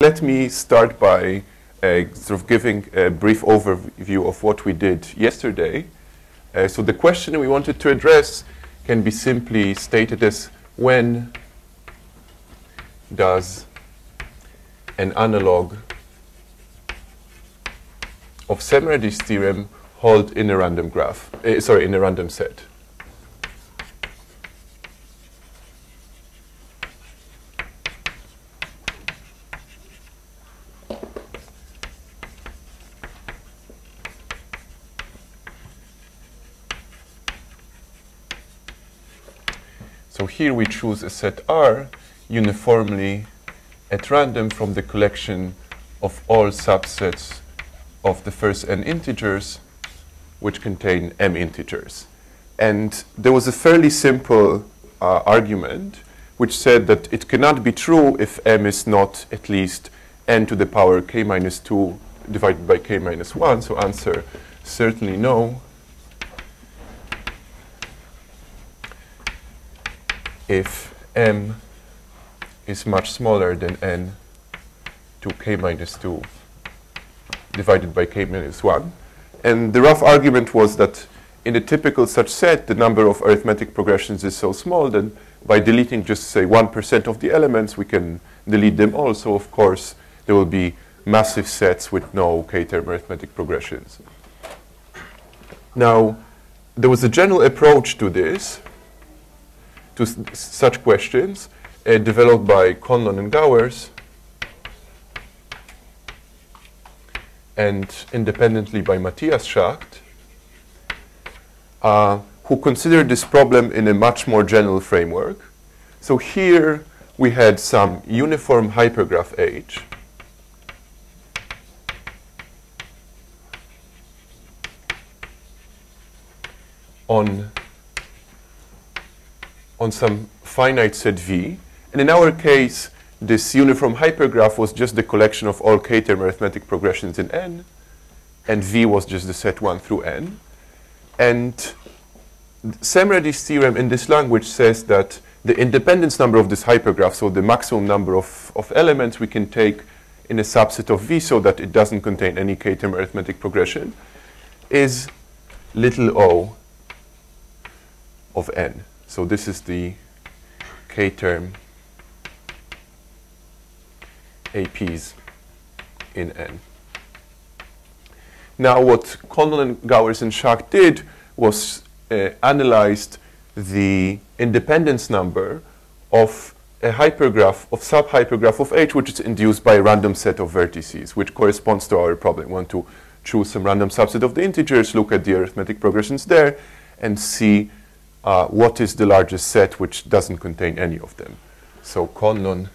let me start by uh, sort of giving a brief overview of what we did yesterday. Uh, so the question we wanted to address can be simply stated as when does an analog of Szemerédi's theorem hold in a random graph, uh, sorry, in a random set? So here we choose a set R uniformly at random from the collection of all subsets of the first n integers which contain m integers. And there was a fairly simple uh, argument which said that it cannot be true if m is not at least n to the power k minus 2 divided by k minus 1. So answer certainly no. If m is much smaller than n to k minus 2 divided by k minus 1. And the rough argument was that in a typical such set, the number of arithmetic progressions is so small that by deleting just, say, 1% of the elements, we can delete them all. So, of course, there will be massive sets with no k-term arithmetic progressions. Now, there was a general approach to this, to such questions uh, developed by Conlon and Gowers and independently by Matthias Schacht, uh, who considered this problem in a much more general framework. So here we had some uniform hypergraph H on on some finite set V. And in our case, this uniform hypergraph was just the collection of all k-term arithmetic progressions in n, and V was just the set 1 through n. And Szemerédi's theorem in this language says that the independence number of this hypergraph, so the maximum number of, of elements we can take in a subset of V so that it doesn't contain any k-term arithmetic progression, is little o of n. So this is the k term APs in N. Now what Conlon, Gowers, and Schacht did was uh, analyzed the independence number of a hypergraph, of subhypergraph of H, which is induced by a random set of vertices, which corresponds to our problem. We want to choose some random subset of the integers, look at the arithmetic progressions there, and see uh, what is the largest set which doesn't contain any of them. So Conlon,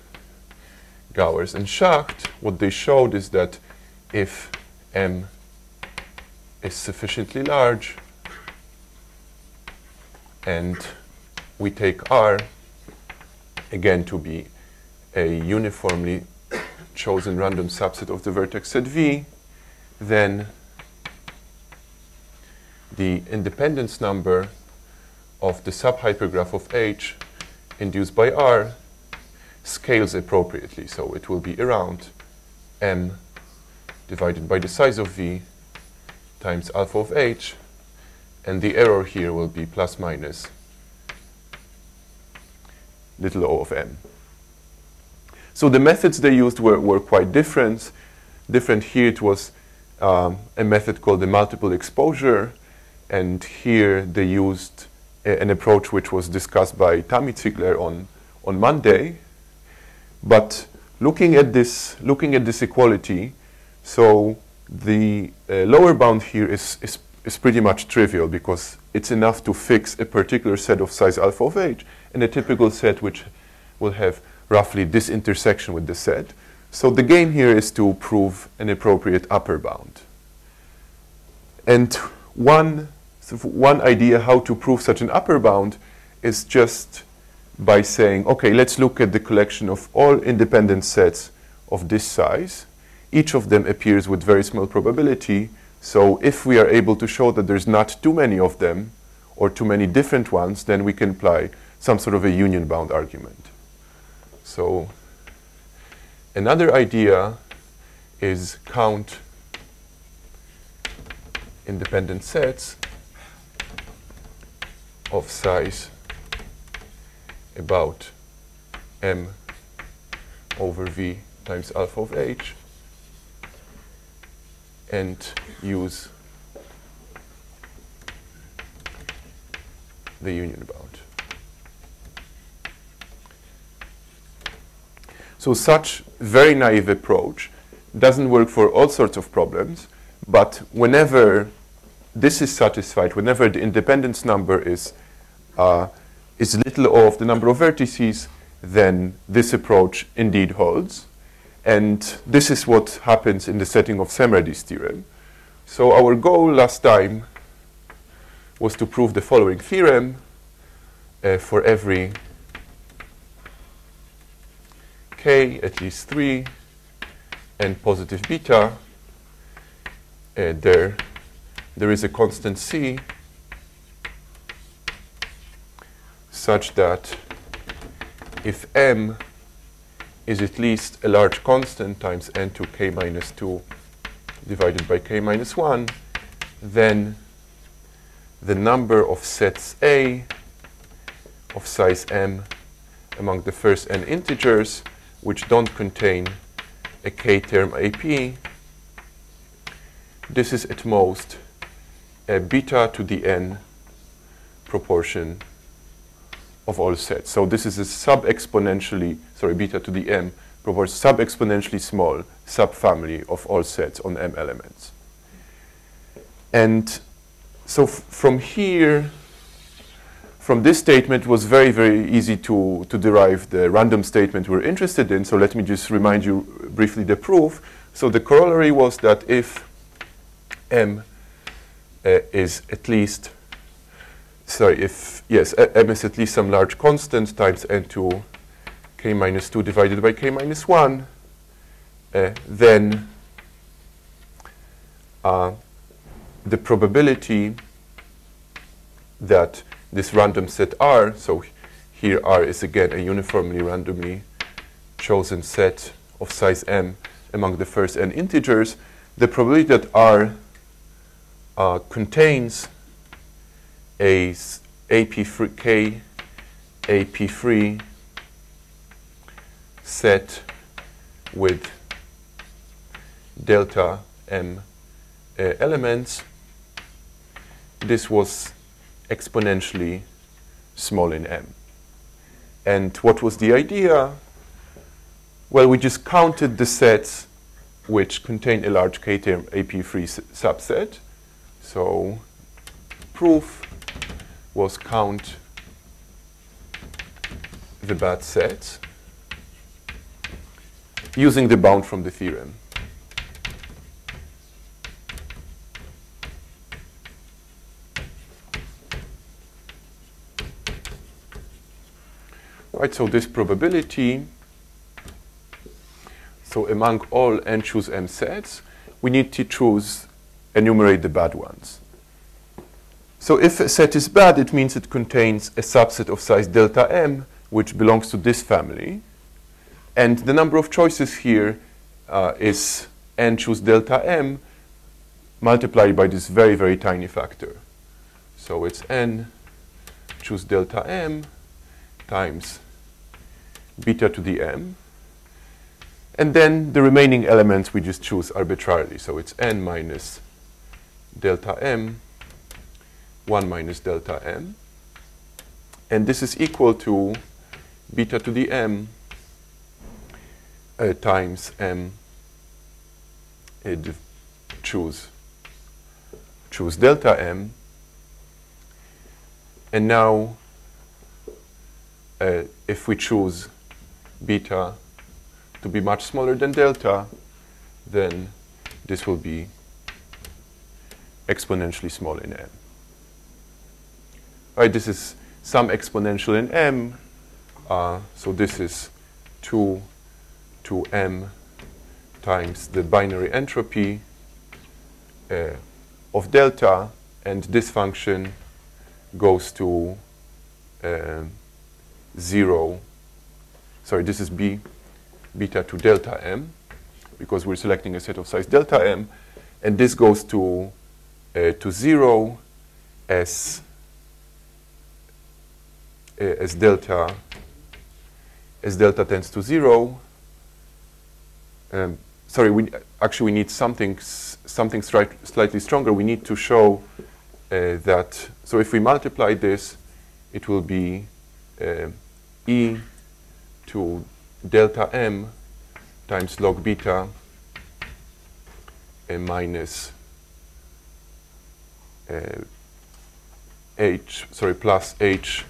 Gowers, and Schacht, what they showed is that if M is sufficiently large and we take R again to be a uniformly chosen random subset of the vertex set V, then the independence number of the subhypergraph of H induced by R scales appropriately. So it will be around m divided by the size of V times alpha of H, and the error here will be plus minus little o of n. So the methods they used were, were quite different. Different here it was um, a method called the multiple exposure, and here they used an approach which was discussed by Tammy Ziegler on, on Monday. But looking at this, looking at this equality, so the uh, lower bound here is, is, is pretty much trivial because it's enough to fix a particular set of size alpha of h and a typical set which will have roughly this intersection with the set. So the game here is to prove an appropriate upper bound. And one so one idea how to prove such an upper bound is just by saying, okay, let's look at the collection of all independent sets of this size. Each of them appears with very small probability. So if we are able to show that there's not too many of them or too many different ones, then we can apply some sort of a union bound argument. So another idea is count independent sets of size about m over v times alpha of h and use the union bound. So such very naive approach doesn't work for all sorts of problems, but whenever this is satisfied, whenever the independence number is, uh, is little of the number of vertices, then this approach indeed holds. And this is what happens in the setting of Szemerédi's theorem. So our goal last time was to prove the following theorem uh, for every k, at least 3, and positive beta, uh, there, there is a constant c such that if m is at least a large constant times n to k minus 2 divided by k minus 1, then the number of sets A of size m among the first n integers which don't contain a k term AP, this is at most a beta to the n proportion of all sets. So this is a sub-exponentially, sorry, beta to the m proportion, sub-exponentially small subfamily of all sets on m elements. And so from here, from this statement, was very, very easy to, to derive the random statement we're interested in. So let me just remind you briefly the proof. So the corollary was that if m uh, is at least, sorry, if, yes, m is at least some large constant times n2 k minus 2 divided by k minus 1, uh, then uh, the probability that this random set R, so here R is again a uniformly randomly chosen set of size m among the first n integers, the probability that R uh, contains a AP free K AP free set with delta m uh, elements, this was exponentially small in m. And what was the idea? Well, we just counted the sets which contain a large k-term AP-free subset. So proof was count the bad sets using the bound from the theorem. Right, so this probability, so among all n choose m sets, we need to choose, enumerate the bad ones. So if a set is bad, it means it contains a subset of size delta m, which belongs to this family. And the number of choices here uh, is n choose delta m multiplied by this very, very tiny factor. So it's n choose delta m times beta to the m. And then the remaining elements we just choose arbitrarily. So it's n minus delta m, 1 minus delta m. And this is equal to beta to the m uh, times m uh, choose choose delta m and now uh, if we choose beta to be much smaller than delta then this will be exponentially small in m. Right, this is some exponential in m, uh, so this is 2 to m times the binary entropy uh, of delta, and this function goes to uh, 0. Sorry, this is b beta to delta m, because we're selecting a set of size delta m, and this goes to, uh, to 0 as, as delta as delta tends to 0. Um, sorry, we, actually we need something, something slightly stronger. We need to show uh, that, so if we multiply this, it will be uh, e to delta m times log beta minus h, sorry, plus h,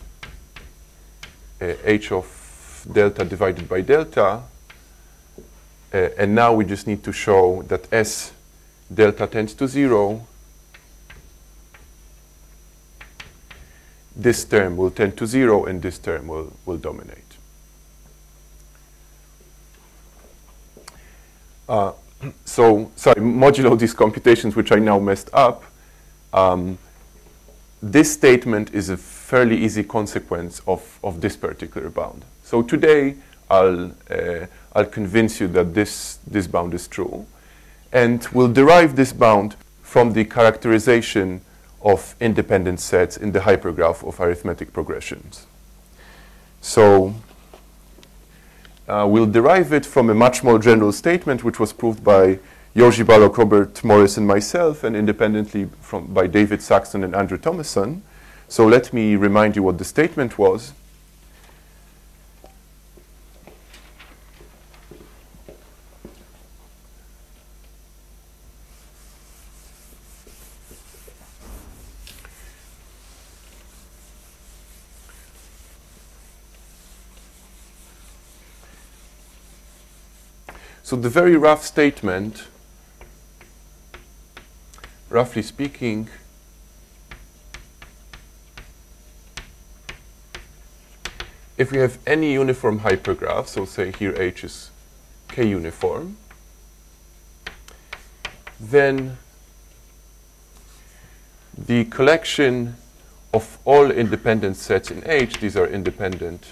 h of delta divided by delta. Uh, and now we just need to show that s delta tends to 0 this term will tend to zero and this term will, will dominate. Uh, so, sorry, modulo these computations, which I now messed up, um, this statement is a fairly easy consequence of, of this particular bound. So today, I'll, uh, I'll convince you that this, this bound is true. And we'll derive this bound from the characterization of independent sets in the hypergraph of arithmetic progressions. So uh, we'll derive it from a much more general statement, which was proved by Jerzy Balogh, Robert Morris, and myself, and independently from, by David Saxton and Andrew Thomason. So let me remind you what the statement was. So the very rough statement, roughly speaking, if we have any uniform hypergraph, so say here H is K uniform, then the collection of all independent sets in H, these are independent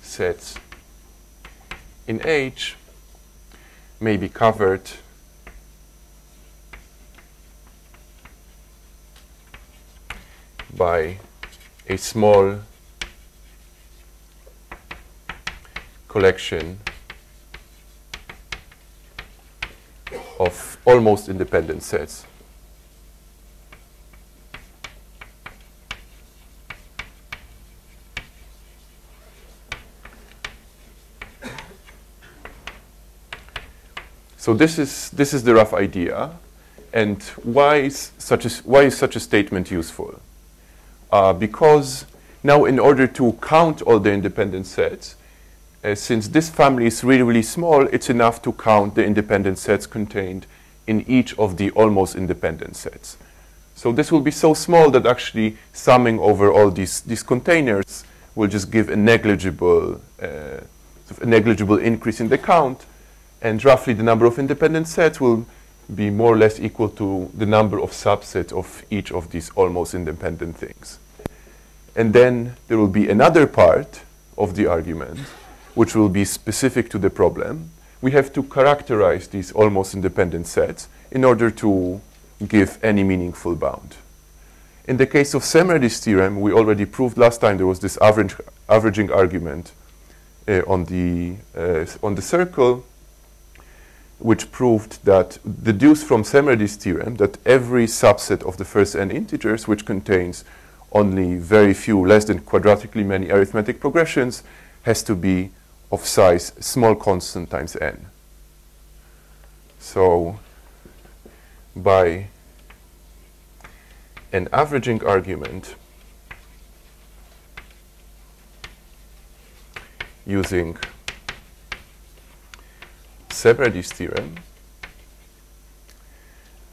sets in H may be covered by a small collection of almost independent sets. So this is, this is the rough idea. And why is such a, why is such a statement useful? Uh, because now in order to count all the independent sets, uh, since this family is really, really small, it's enough to count the independent sets contained in each of the almost independent sets. So this will be so small that actually summing over all these, these containers will just give a negligible, uh, a negligible increase in the count, and roughly the number of independent sets will be more or less equal to the number of subsets of each of these almost independent things. And then there will be another part of the argument, which will be specific to the problem. We have to characterize these almost independent sets in order to give any meaningful bound. In the case of Szemerédi's theorem, we already proved last time there was this average, averaging argument uh, on, the, uh, on the circle which proved that, deduced from Szemerédi's theorem, that every subset of the first n integers, which contains only very few, less than quadratically many arithmetic progressions, has to be of size small constant times n. So by an averaging argument using Szemerédi's theorem,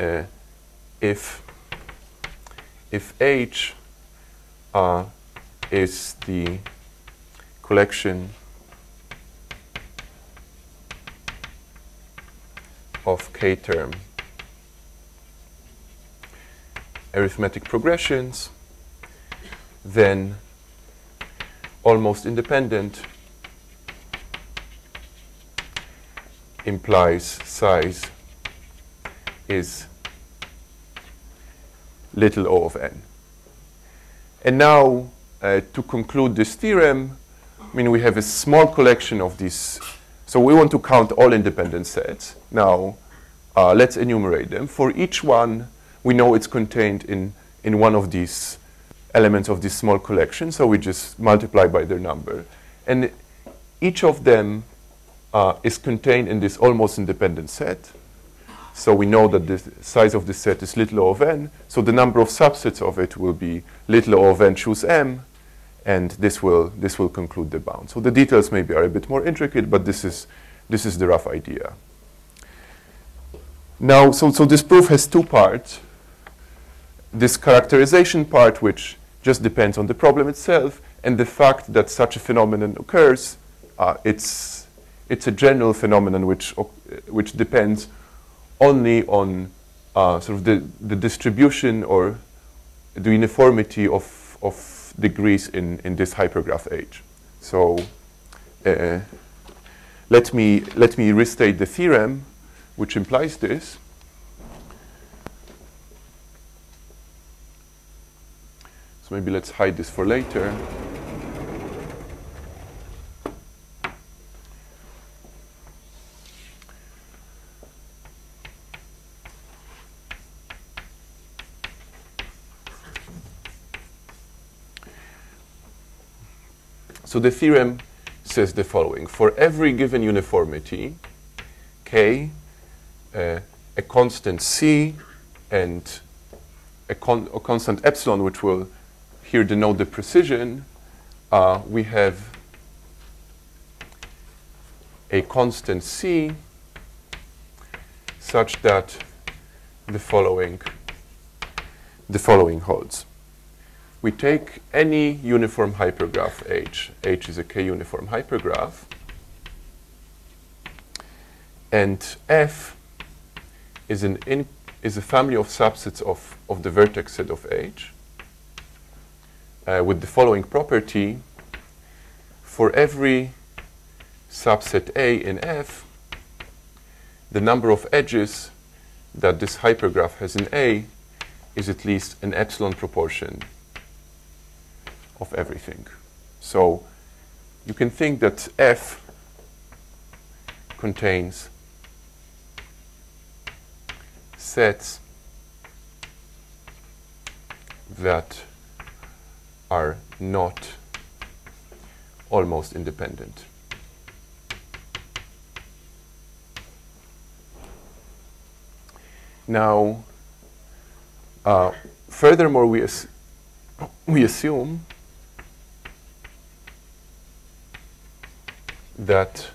uh, if if H uh, is the collection of k-term arithmetic progressions, then almost independent implies size is little o of n. And now, uh, to conclude this theorem, I mean, we have a small collection of these. So we want to count all independent sets. Now, uh, let's enumerate them. For each one, we know it's contained in, in one of these elements of this small collection, so we just multiply by their number. And each of them uh, is contained in this almost independent set. So we know that the size of the set is little o of n, so the number of subsets of it will be little o of n choose m, and this will, this will conclude the bound. So the details maybe are a bit more intricate, but this is, this is the rough idea. Now, so, so this proof has two parts. This characterization part, which just depends on the problem itself, and the fact that such a phenomenon occurs, uh, it's, it's a general phenomenon which, uh, which depends only on uh, sort of the, the distribution or the uniformity of, of degrees in, in this hypergraph H. So uh, let, me, let me restate the theorem which implies this. So maybe let's hide this for later. So the theorem says the following. For every given uniformity, k, uh, a constant c, and a, con a, constant epsilon, which will here denote the precision, uh, we have a constant c such that the following the following holds we take any uniform hypergraph H, H is a k-uniform hypergraph, and F is, an in, is a family of subsets of, of the vertex set of H uh, with the following property. For every subset A in F, the number of edges that this hypergraph has in A is at least an epsilon proportion of everything. So you can think that F contains sets that are not almost independent. Now, uh, furthermore, we, we assume that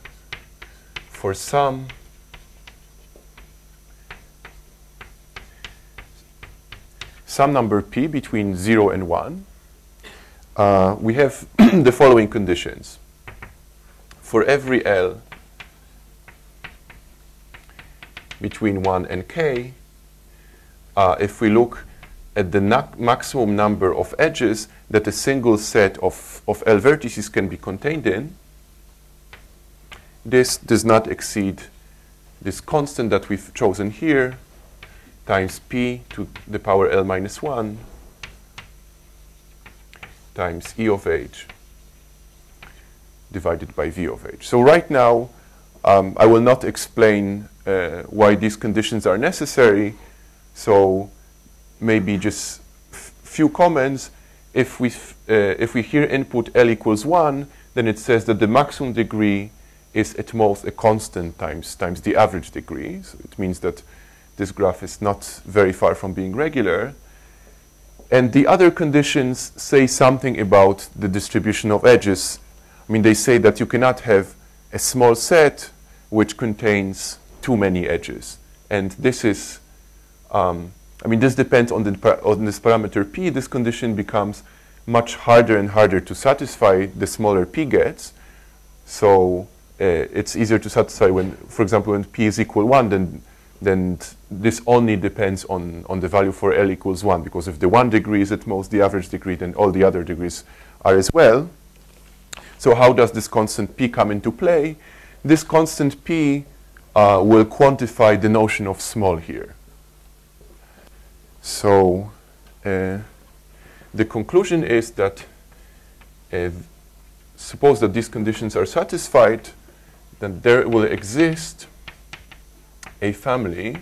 for some some number p between 0 and 1, uh, we have the following conditions. For every L between 1 and k, uh, if we look at the maximum number of edges that a single set of, of L vertices can be contained in, this does not exceed this constant that we've chosen here times p to the power L minus 1 times E of h divided by V of h. So right now, um, I will not explain uh, why these conditions are necessary. So maybe just few comments. If we, uh, if we here input L equals 1, then it says that the maximum degree is at most a constant times, times the average degree. So it means that this graph is not very far from being regular. And the other conditions say something about the distribution of edges. I mean, they say that you cannot have a small set which contains too many edges. And this is, um, I mean, this depends on, the, on this parameter p. This condition becomes much harder and harder to satisfy the smaller p gets. So it's easier to satisfy when, for example, when p is equal 1, then, then this only depends on, on the value for L equals 1, because if the one degree is at most the average degree, then all the other degrees are as well. So how does this constant p come into play? This constant p uh, will quantify the notion of small here. So uh, the conclusion is that uh, suppose that these conditions are satisfied, then there will exist a family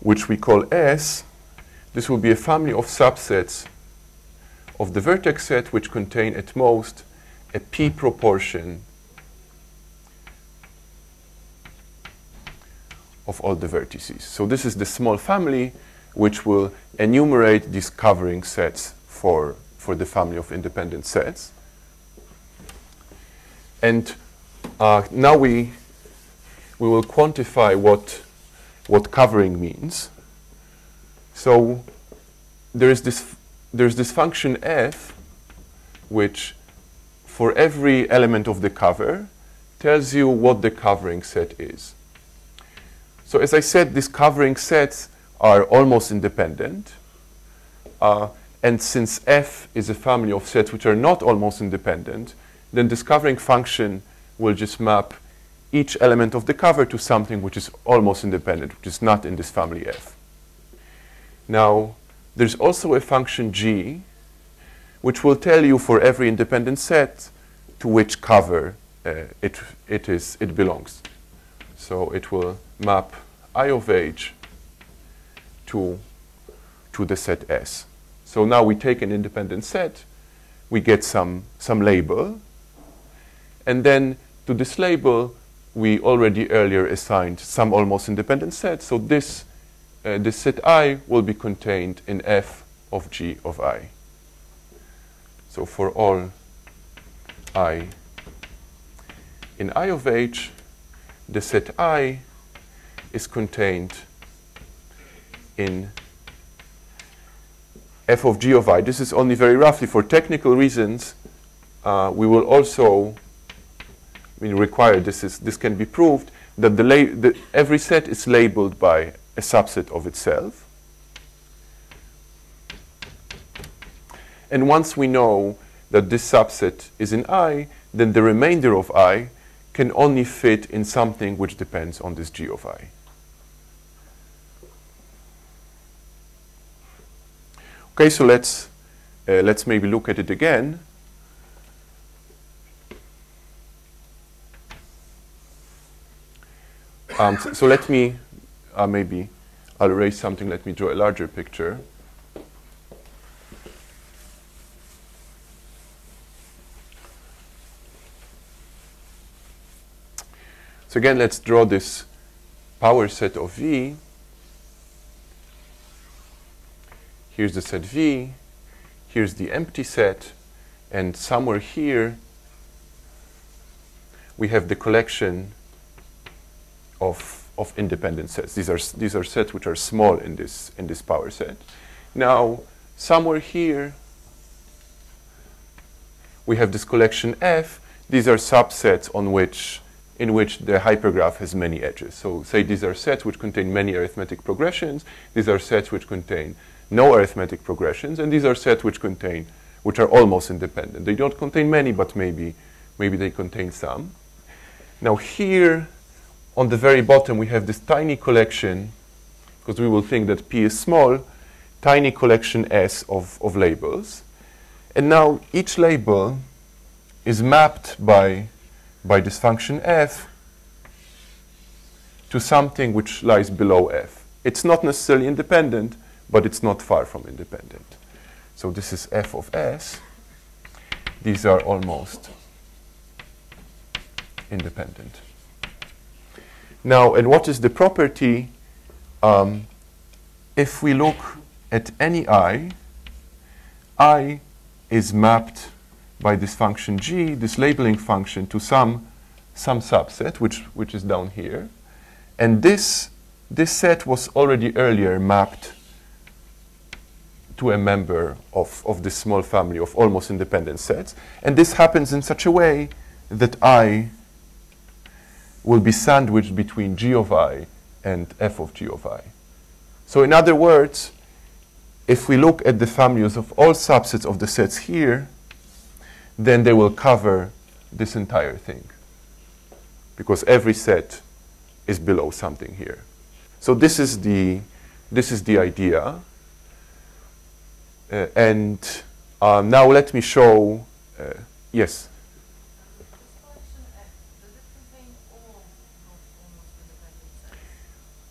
which we call S. This will be a family of subsets of the vertex set which contain at most a p proportion of all the vertices. So this is the small family which will enumerate these covering sets for, for the family of independent sets. And uh, now we, we will quantify what, what covering means. So there is this, there's this function f which for every element of the cover tells you what the covering set is. So as I said, these covering sets are almost independent. Uh, and since F is a family of sets which are not almost independent, then this covering function will just map each element of the cover to something which is almost independent, which is not in this family F. Now, there's also a function g, which will tell you for every independent set to which cover uh, it, it, is, it belongs. So it will map I of h to, to the set S. So now we take an independent set, we get some, some label, and then to this label, we already earlier assigned some almost independent set. So this, uh, this set I will be contained in f of g of i. So for all i in I of h, the set I is contained in f of g of i. This is only very roughly. For technical reasons, uh, we will also I mean, require this is this can be proved that the, the every set is labeled by a subset of itself. And once we know that this subset is in I, then the remainder of I can only fit in something which depends on this G of I. Okay, so let's uh, let's maybe look at it again. Um, so, so, let me uh, maybe I'll erase something. Let me draw a larger picture. So again, let's draw this power set of V. Here's the set V. Here's the empty set. And somewhere here, we have the collection of, of independent sets. These are, these are sets which are small in this, in this power set. Now, somewhere here, we have this collection F. These are subsets on which in which the hypergraph has many edges. So say these are sets which contain many arithmetic progressions, these are sets which contain no arithmetic progressions, and these are sets which contain, which are almost independent. They don't contain many, but maybe, maybe they contain some. Now here, on the very bottom, we have this tiny collection, because we will think that P is small, tiny collection S of, of labels. And now each label is mapped by by this function f to something which lies below f. It's not necessarily independent, but it's not far from independent. So this is f of s. These are almost independent. Now, and what is the property? Um, if we look at any i, i is mapped by this function g, this labeling function, to some, some subset, which, which is down here. And this, this set was already earlier mapped to a member of, of this small family of almost independent sets. And this happens in such a way that I will be sandwiched between g of i and f of g of i. So in other words, if we look at the families of all subsets of the sets here, then they will cover this entire thing. Because every set is below something here. So this is the, this is the idea. Uh, and um, now let me show, uh, yes?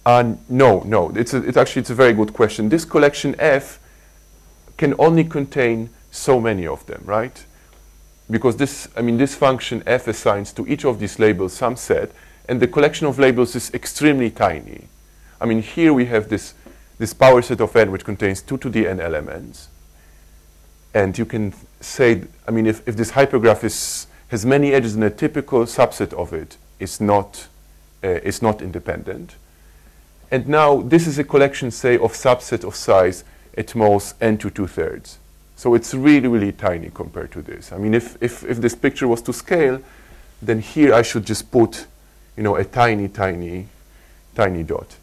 Uh, no, no. It's, a, it's actually it's a very good question. This collection F can only contain so many of them, right? Because this, I mean, this function F assigns to each of these labels some set, and the collection of labels is extremely tiny. I mean, here we have this, this power set of n, which contains 2 to the n elements. And you can say, I mean, if, if this hypergraph is, has many edges, and a typical subset of it, it is not, uh, not independent. And now this is a collection, say, of subset of size at most n to two-thirds. So it's really, really tiny compared to this. I mean, if, if, if this picture was to scale, then here I should just put, you know, a tiny, tiny, tiny dot.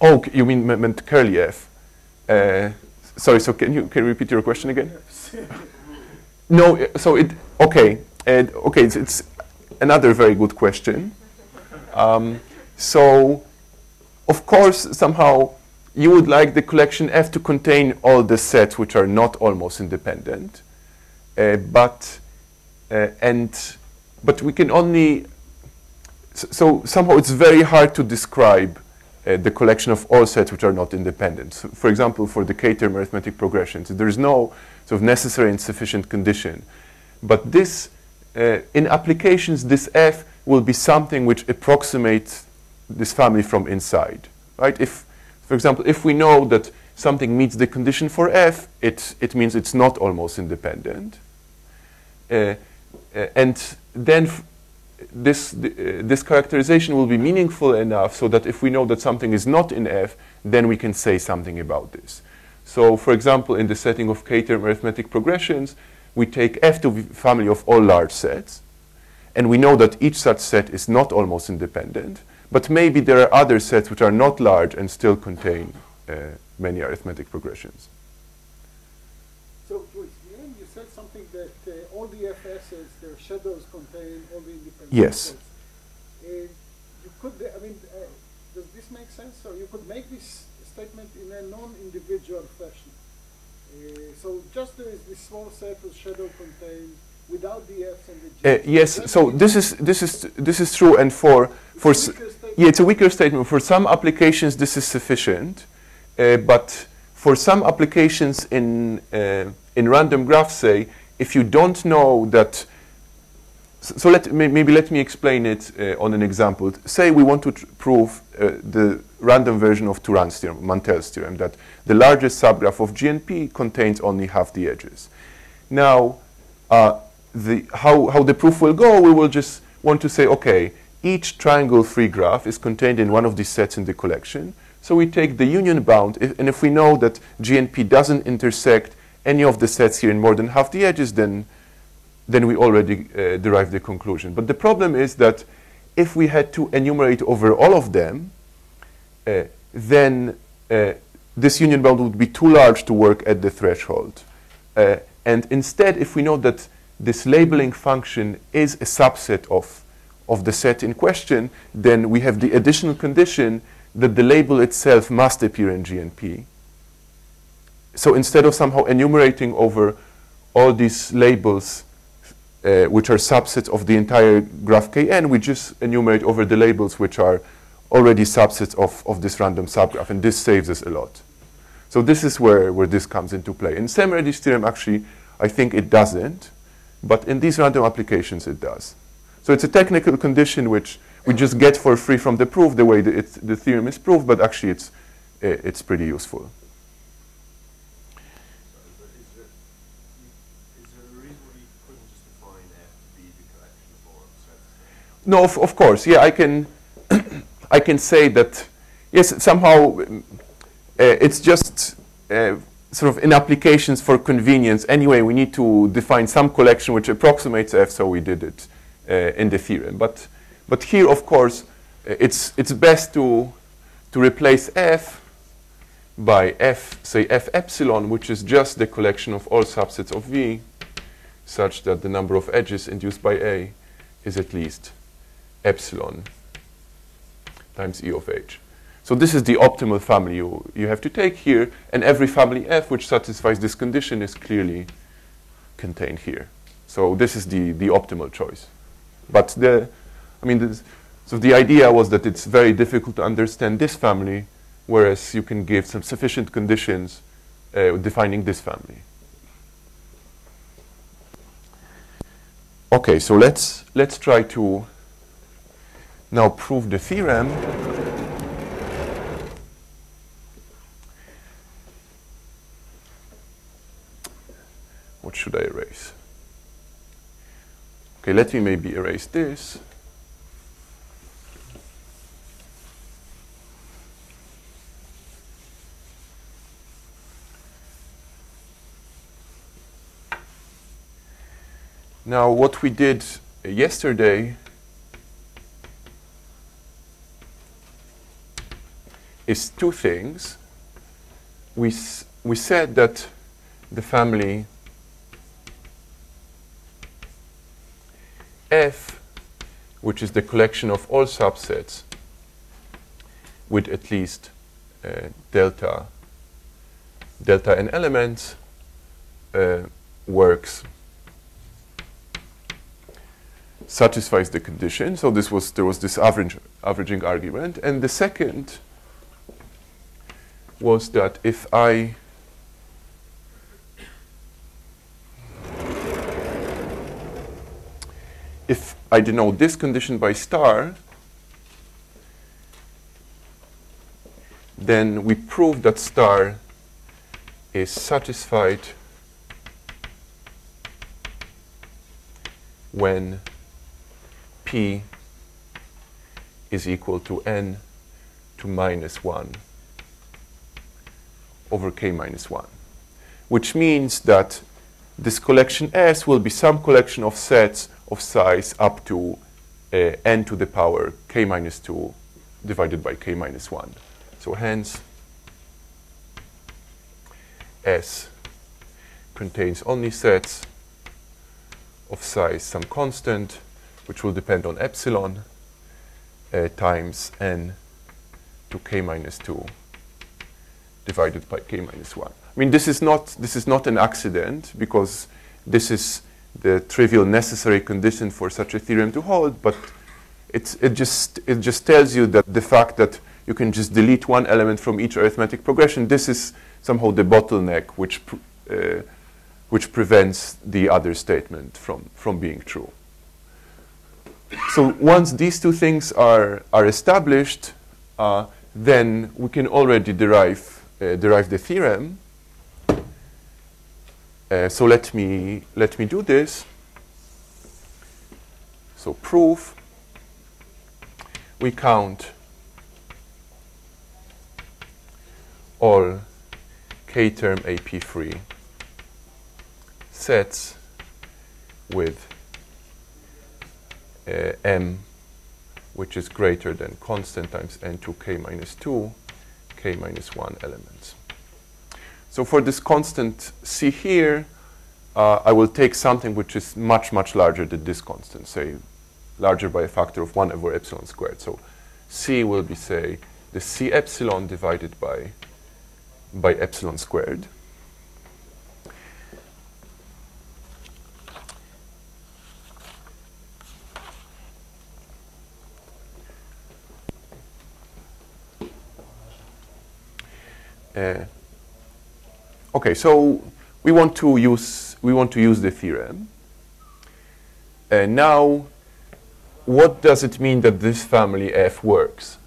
Oh, you mean meant curly f? Uh, sorry, so can you can you repeat your question again? no, so it okay, and okay, it's, it's another very good question. Um, so, of course, somehow you would like the collection F to contain all the sets which are not almost independent, uh, but uh, and but we can only so, so somehow it's very hard to describe uh, the collection of all sets which are not independent. So for example, for the k-term arithmetic progressions, there is no sort of necessary and sufficient condition. But this, uh, in applications, this f will be something which approximates this family from inside, right? If, for example, if we know that something meets the condition for f, it, it means it's not almost independent. Uh, uh and then this, uh, this characterization will be meaningful enough so that if we know that something is not in F, then we can say something about this. So for example, in the setting of k-term arithmetic progressions, we take F to be family of all large sets, and we know that each such set is not almost independent, but maybe there are other sets which are not large and still contain uh, many arithmetic progressions. So towards you said something that uh, all the FSs, their shadows contain all the Yes. Uh, you could, I mean, uh, does this make sense? So you could make this statement in a non-individual fashion. Uh, so just there is this small set of shadow contained without the F's and the G's. Uh, yes, so this is this is this is true, and for for yeah, it's a weaker statement. For some applications, this is sufficient, uh, but for some applications in uh, in random graphs, say if you don't know that so let, maybe let me explain it uh, on an example. Say we want to prove uh, the random version of Turan's theorem, Mantel's theorem, that the largest subgraph of GNP contains only half the edges. Now, uh, the, how, how the proof will go, we will just want to say, okay, each triangle-free graph is contained in one of these sets in the collection. So we take the union bound, if, and if we know that GNP doesn't intersect any of the sets here in more than half the edges, then then we already uh, derive the conclusion. But the problem is that if we had to enumerate over all of them, uh, then uh, this union bound would be too large to work at the threshold. Uh, and instead, if we know that this labeling function is a subset of, of the set in question, then we have the additional condition that the label itself must appear in GNP. So instead of somehow enumerating over all these labels uh, which are subsets of the entire graph Kn, we just enumerate over the labels which are already subsets of, of this random subgraph, and this saves us a lot. So this is where, where this comes into play. In Szemerédi's theorem, actually, I think it doesn't, but in these random applications, it does. So it's a technical condition which we just get for free from the proof, the way the, the theorem is proved, but actually it's, uh, it's pretty useful. No, of, of course. Yeah, I can, I can say that, yes, somehow uh, it's just, uh, sort of in applications for convenience, anyway, we need to define some collection which approximates f, so we did it uh, in the theorem. But, but here, of course, uh, it's, it's best to, to replace f by f, say f epsilon, which is just the collection of all subsets of V, such that the number of edges induced by A is at least epsilon times E of H. So this is the optimal family you, you have to take here, and every family F which satisfies this condition is clearly contained here. So this is the, the optimal choice. But the, I mean, this, so the idea was that it's very difficult to understand this family, whereas you can give some sufficient conditions uh, defining this family. Okay, so let's let's try to now prove the theorem. What should I erase? Okay, let me maybe erase this. Now, what we did yesterday is two things. We, we said that the family F, which is the collection of all subsets with at least uh, delta delta n elements, uh, works satisfies the condition. So this was there was this average averaging argument, and the second was that if I if I denote this condition by star, then we prove that star is satisfied when p is equal to n to minus 1 over k minus 1, which means that this collection S will be some collection of sets of size up to uh, n to the power k minus 2 divided by k minus 1. So hence, S contains only sets of size some constant, which will depend on epsilon, uh, times n to k minus 2 divided by k minus 1. I mean, this is not, this is not an accident because this is the trivial necessary condition for such a theorem to hold, but it's, it, just, it just tells you that the fact that you can just delete one element from each arithmetic progression, this is somehow the bottleneck which, pr uh, which prevents the other statement from, from being true. So once these two things are, are established, uh, then we can already derive, derive the theorem. Uh, so let me, let me do this. So proof, we count all k-term AP-free sets with uh, m which is greater than constant times n2k minus 2, k minus 1 elements. So for this constant c here, uh, I will take something which is much, much larger than this constant, say larger by a factor of 1 over epsilon squared. So c will be, say, the c epsilon divided by, by epsilon squared. Uh, okay, so we want to use we want to use the theorem. And now, what does it mean that this family F works?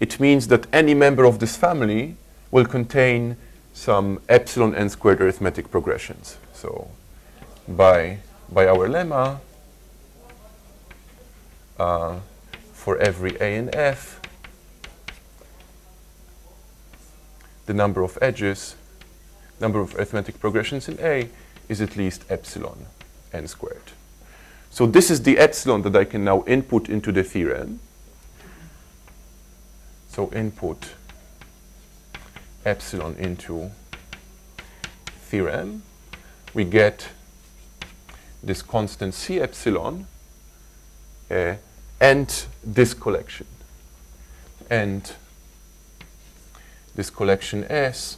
It means that any member of this family will contain some epsilon n squared arithmetic progressions. So, by by our lemma, uh, for every a and f, the number of edges number of arithmetic progressions in A is at least epsilon n squared. So this is the epsilon that I can now input into the theorem. So input epsilon into theorem. We get this constant C epsilon uh, and this collection. And this collection S,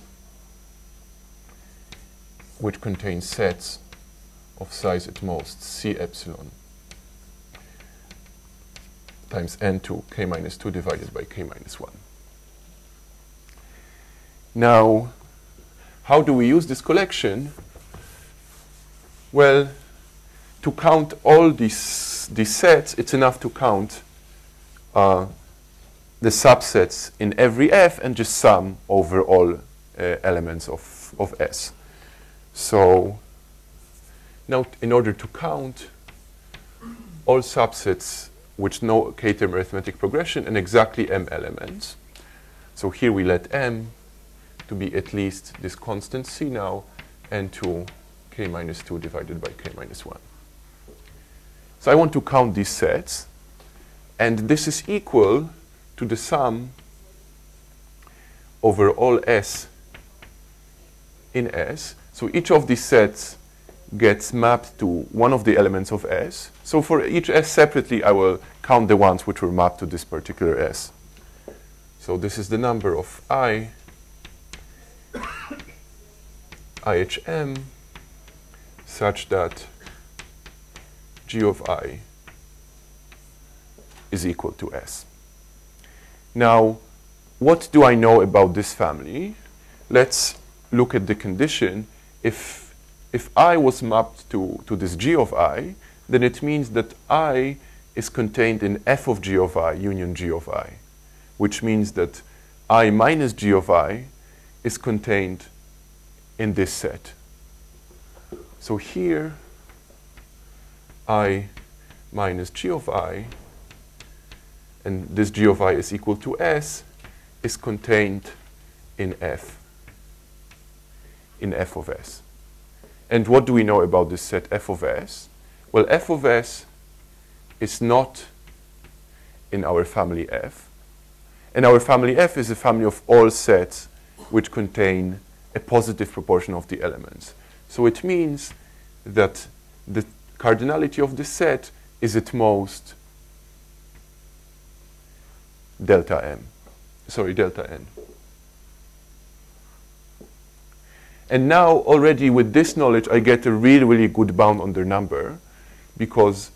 which contains sets of size at most C epsilon times n2 k minus 2 divided by k minus 1. Now, how do we use this collection? Well, to count all these, these sets, it's enough to count uh, the subsets in every f and just sum over all uh, elements of, of S. So now in order to count all subsets which know k-term arithmetic progression and exactly m elements. So here we let m to be at least this constant c now and to k minus 2 divided by k minus 1. So I want to count these sets and this is equal to the sum over all s in S. So each of these sets gets mapped to one of the elements of S. So for each S separately, I will count the ones which were mapped to this particular S. So this is the number of I, IHM, such that G of I is equal to S. Now, what do I know about this family? Let's look at the condition. If if I was mapped to, to this G of I, then it means that I is contained in f of g of i union g of i, which means that i minus g of i is contained in this set. So here, i minus g of i, and this g of i is equal to s, is contained in f, in f of s. And what do we know about this set f of s? Well, f of s is not in our family f. And our family f is a family of all sets which contain a positive proportion of the elements. So it means that the cardinality of the set is at most delta m, sorry, delta n. And now already with this knowledge, I get a really, really good bound on their number because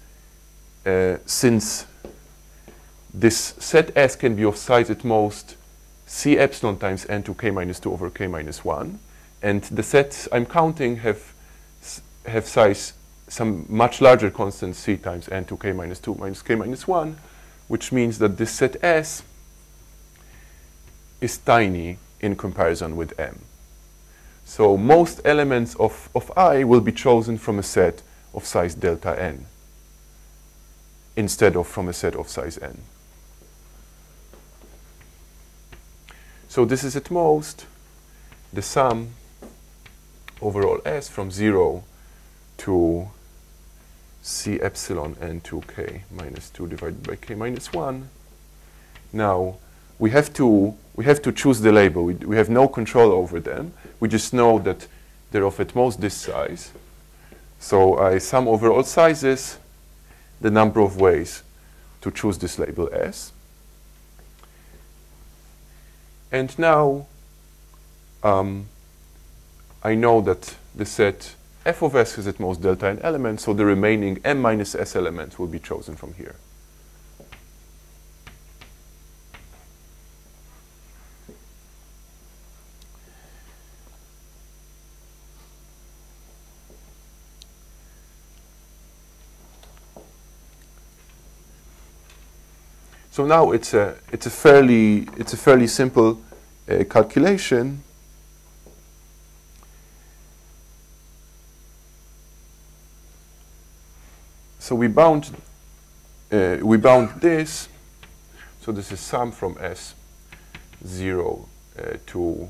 uh, since this set S can be of size at most C epsilon times n to k minus 2 over k minus 1, and the sets I'm counting have, have size some much larger constant C times n to k minus 2 minus k minus 1, which means that this set S is tiny in comparison with M. So most elements of, of I will be chosen from a set of size delta n instead of from a set of size n. So this is at most the sum over all S from 0 to C epsilon n 2k minus 2 divided by k minus 1. Now, we have to we have to choose the label. We, we have no control over them. We just know that they're of at most this size. So I sum over all sizes the number of ways to choose this label S. And now um, I know that the set f of s is at most delta n elements, so the remaining m minus s elements will be chosen from here. So now it's a it's a fairly it's a fairly simple uh, calculation. So we bound uh, we bound this. So this is sum from S zero uh, to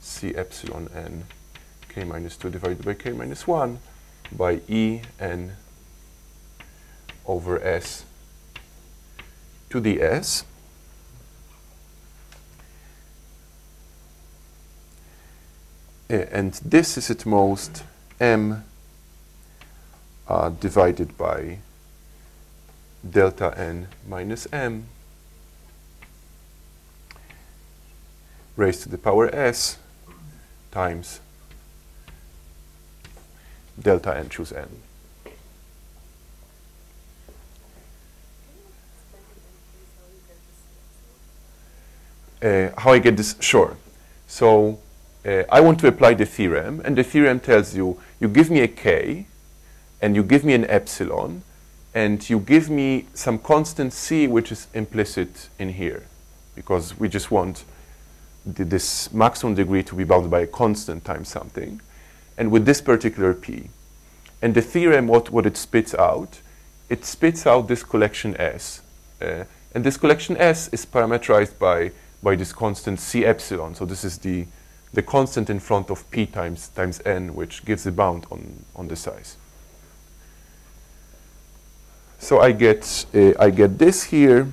c epsilon n k minus 2 divided by k minus 1 by e n over s to the s. Uh, and this is at most m uh, divided by delta n minus m raised to the power s times delta n choose n. Uh, how I get this? Sure. So uh, I want to apply the theorem, and the theorem tells you, you give me a k, and you give me an epsilon, and you give me some constant c which is implicit in here, because we just want the, this maximum degree to be bounded by a constant times something, and with this particular p. And the theorem, what, what it spits out, it spits out this collection S. Uh, and this collection S is parameterized by, by this constant C epsilon. So this is the, the constant in front of P times, times N, which gives a bound on, on the size. So I get, uh, I get this here,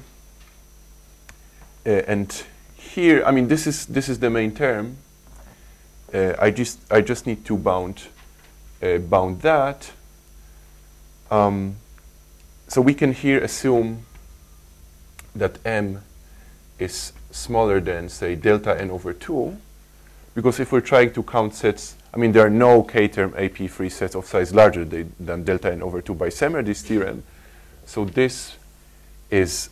uh, and here, I mean, this is, this is the main term. Uh, I, just, I just need to bound uh, bound that. Um, so we can here assume that m is smaller than, say, delta n over 2, because if we're trying to count sets, I mean, there are no k-term AP-free sets of size larger than delta n over 2 by Szemerédi's theorem. So this is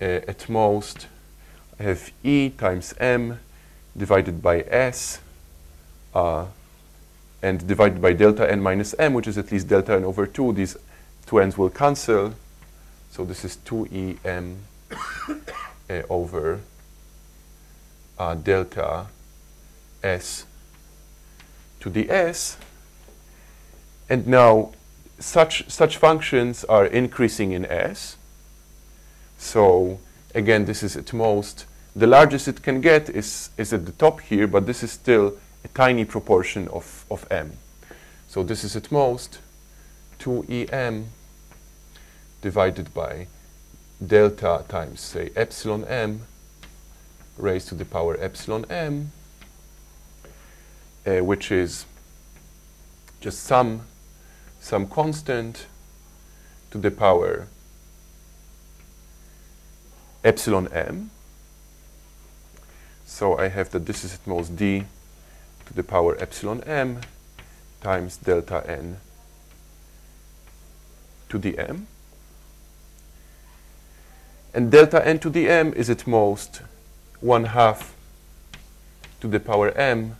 uh, at most, I have E times m divided by S uh, and divided by delta n minus m, which is at least delta n over 2. These two n's will cancel. So this is 2em uh, over uh, delta s to the s. And now such, such functions are increasing in s. So again, this is at most, the largest it can get is, is at the top here, but this is still a tiny proportion of, of m. So this is at most 2em divided by delta times, say, epsilon m raised to the power epsilon m, uh, which is just some, some constant to the power epsilon m. So I have that this is at most d to the power epsilon m times delta n to the m. And delta n to the m is at most 1 half to the power m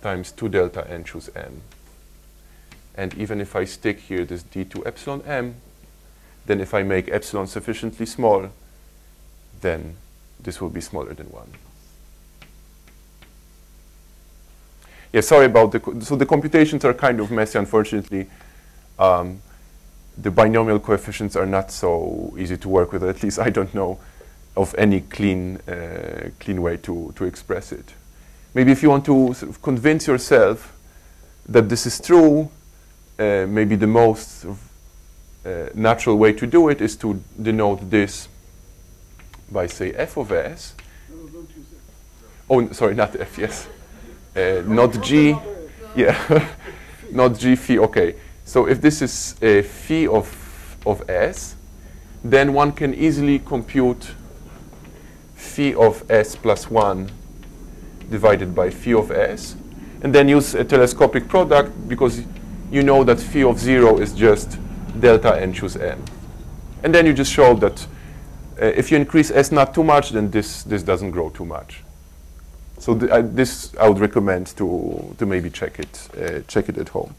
times 2 delta n choose m. And even if I stick here this d to epsilon m, then if I make epsilon sufficiently small, then this will be smaller than 1. yeah, sorry about the, so the computations are kind of messy, unfortunately. Um, the binomial coefficients are not so easy to work with, at least I don't know of any clean, uh, clean way to, to express it. Maybe if you want to sort of convince yourself that this is true, uh, maybe the most uh, natural way to do it is to denote this by, say, f of s. Oh, sorry, not f, yes uh, not G, yeah, not G phi, okay. So if this is a phi of, of S, then one can easily compute phi of S plus 1 divided by phi of S, and then use a telescopic product because you know that phi of 0 is just delta n choose n. And then you just show that uh, if you increase S not too much, then this, this doesn't grow too much. So th this I would recommend to to maybe check it uh, check it at home.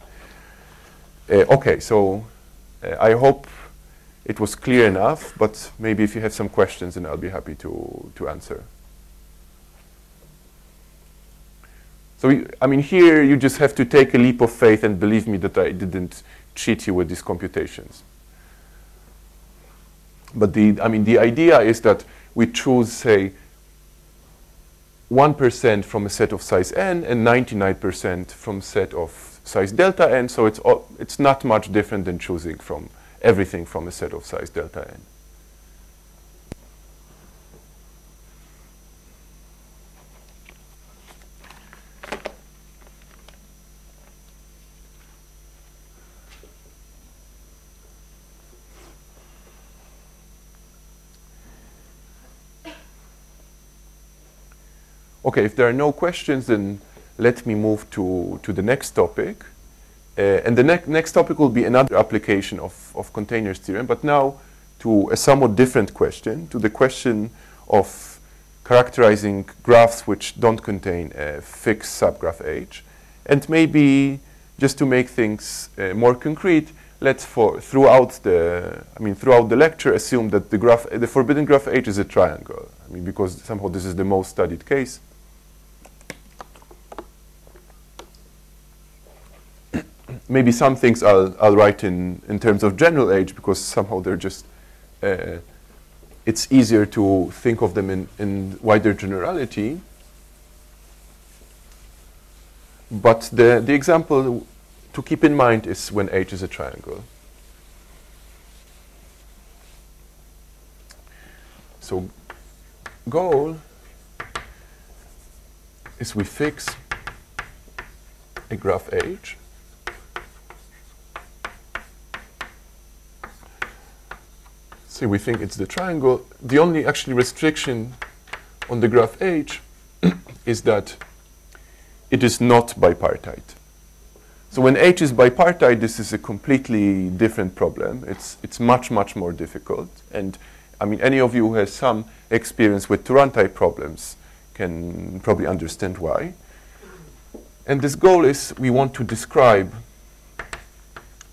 Uh, okay, so uh, I hope it was clear enough. But maybe if you have some questions, then I'll be happy to to answer. So I mean, here you just have to take a leap of faith and believe me that I didn't cheat you with these computations. But the I mean, the idea is that we choose say 1% from a set of size n and 99% from set of size delta n, so it's, all, it's not much different than choosing from everything from a set of size delta n. Okay, if there are no questions, then let me move to, to the next topic. Uh, and the ne next topic will be another application of, of containers theorem, but now to a somewhat different question, to the question of characterizing graphs which don't contain a fixed subgraph H. And maybe just to make things uh, more concrete, let's for throughout the I mean throughout the lecture assume that the graph the forbidden graph H is a triangle. I mean because somehow this is the most studied case. Maybe some things I'll, I'll write in, in terms of general age because somehow they're just, uh, it's easier to think of them in, in wider generality. But the, the example to keep in mind is when H is a triangle. So goal is we fix a graph H say we think it's the triangle, the only actually restriction on the graph H is that it is not bipartite. So when H is bipartite, this is a completely different problem. It's, it's much, much more difficult. And I mean, any of you who has some experience with Turán-type problems can probably understand why. And this goal is we want to describe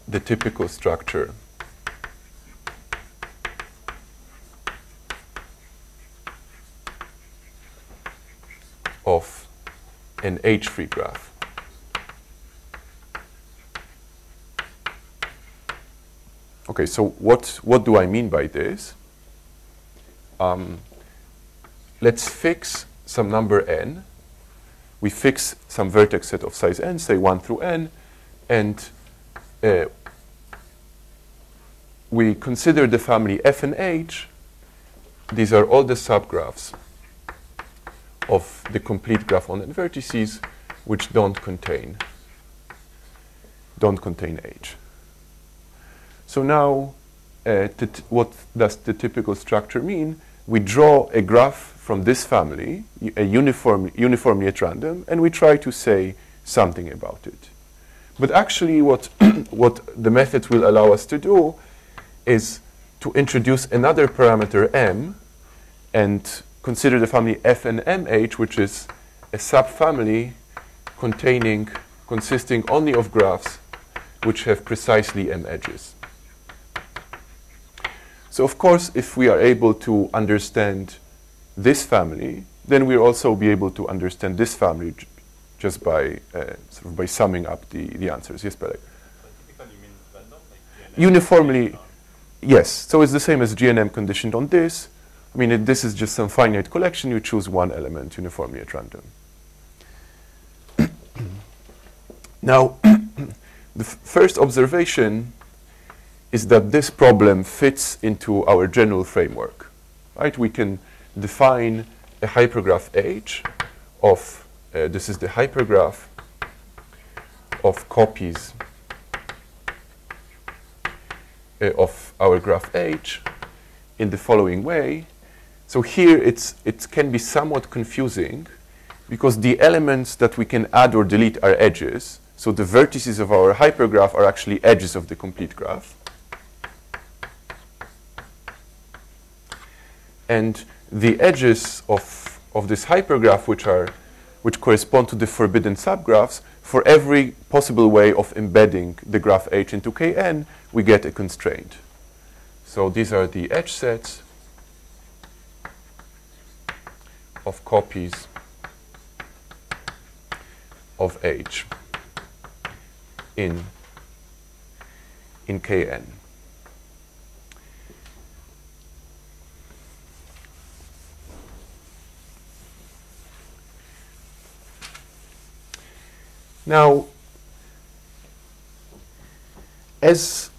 the typical structure of an H-free graph. Okay, so what, what do I mean by this? Um, let's fix some number n. We fix some vertex set of size n, say 1 through n, and uh, we consider the family f and h. These are all the subgraphs of the complete graph on n vertices which don't contain don't contain H. So now, uh, what does the typical structure mean? We draw a graph from this family, a uniform, uniformly at random, and we try to say something about it. But actually, what, what the method will allow us to do is to introduce another parameter m and consider the family F and MH, which is a subfamily containing, consisting only of graphs which have precisely m edges. So of course, if we are able to understand this family, then we'll also be able to understand this family just by uh, sort of by summing up the, the answers. Yes, Pelek? Uniformly, yes. So it's the same as GNM conditioned on this. I mean, it, this is just some finite collection. You choose one element uniformly at random. now, the first observation is that this problem fits into our general framework. Right? We can define a hypergraph H of, uh, this is the hypergraph of copies uh, of our graph H in the following way. So here it's, it can be somewhat confusing because the elements that we can add or delete are edges. So the vertices of our hypergraph are actually edges of the complete graph. And the edges of, of this hypergraph, which, are, which correspond to the forbidden subgraphs, for every possible way of embedding the graph H into Kn, we get a constraint. So these are the edge sets of copies of H in, in Kn. Now, as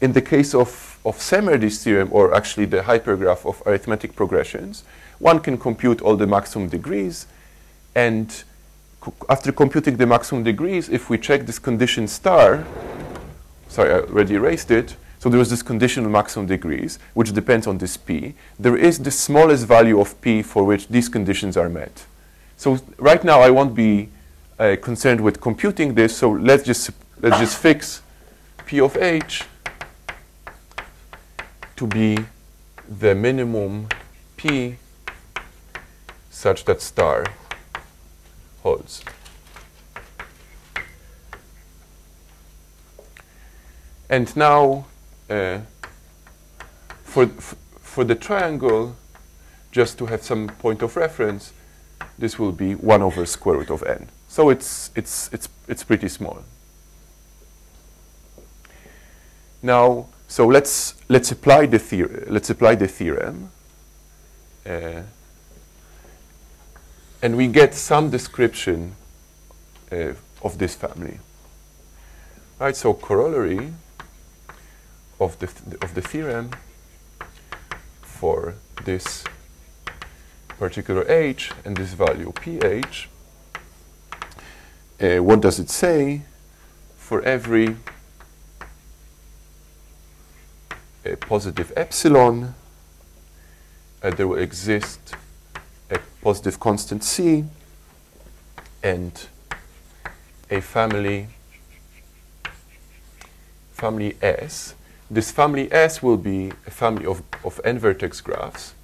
in the case of, of Szemerédi's theorem, or actually the hypergraph of arithmetic progressions, one can compute all the maximum degrees, and after computing the maximum degrees, if we check this condition star, sorry, I already erased it, so there is this conditional maximum degrees, which depends on this p. There is the smallest value of p for which these conditions are met. So right now I won't be uh, concerned with computing this, so let's just, let's just fix p of h to be the minimum p such that star holds. And now, uh, for, for the triangle, just to have some point of reference, this will be 1 over square root of n. So it's, it's, it's, it's pretty small. Now, so let's, let's, apply, the let's apply the theorem. Uh, and we get some description uh, of this family. Right, so corollary of the, th of the theorem for this particular h and this value ph, uh, what does it say? For every a positive epsilon, uh, there will exist positive constant c and a family family S. This family S will be a family of, of n-vertex graphs,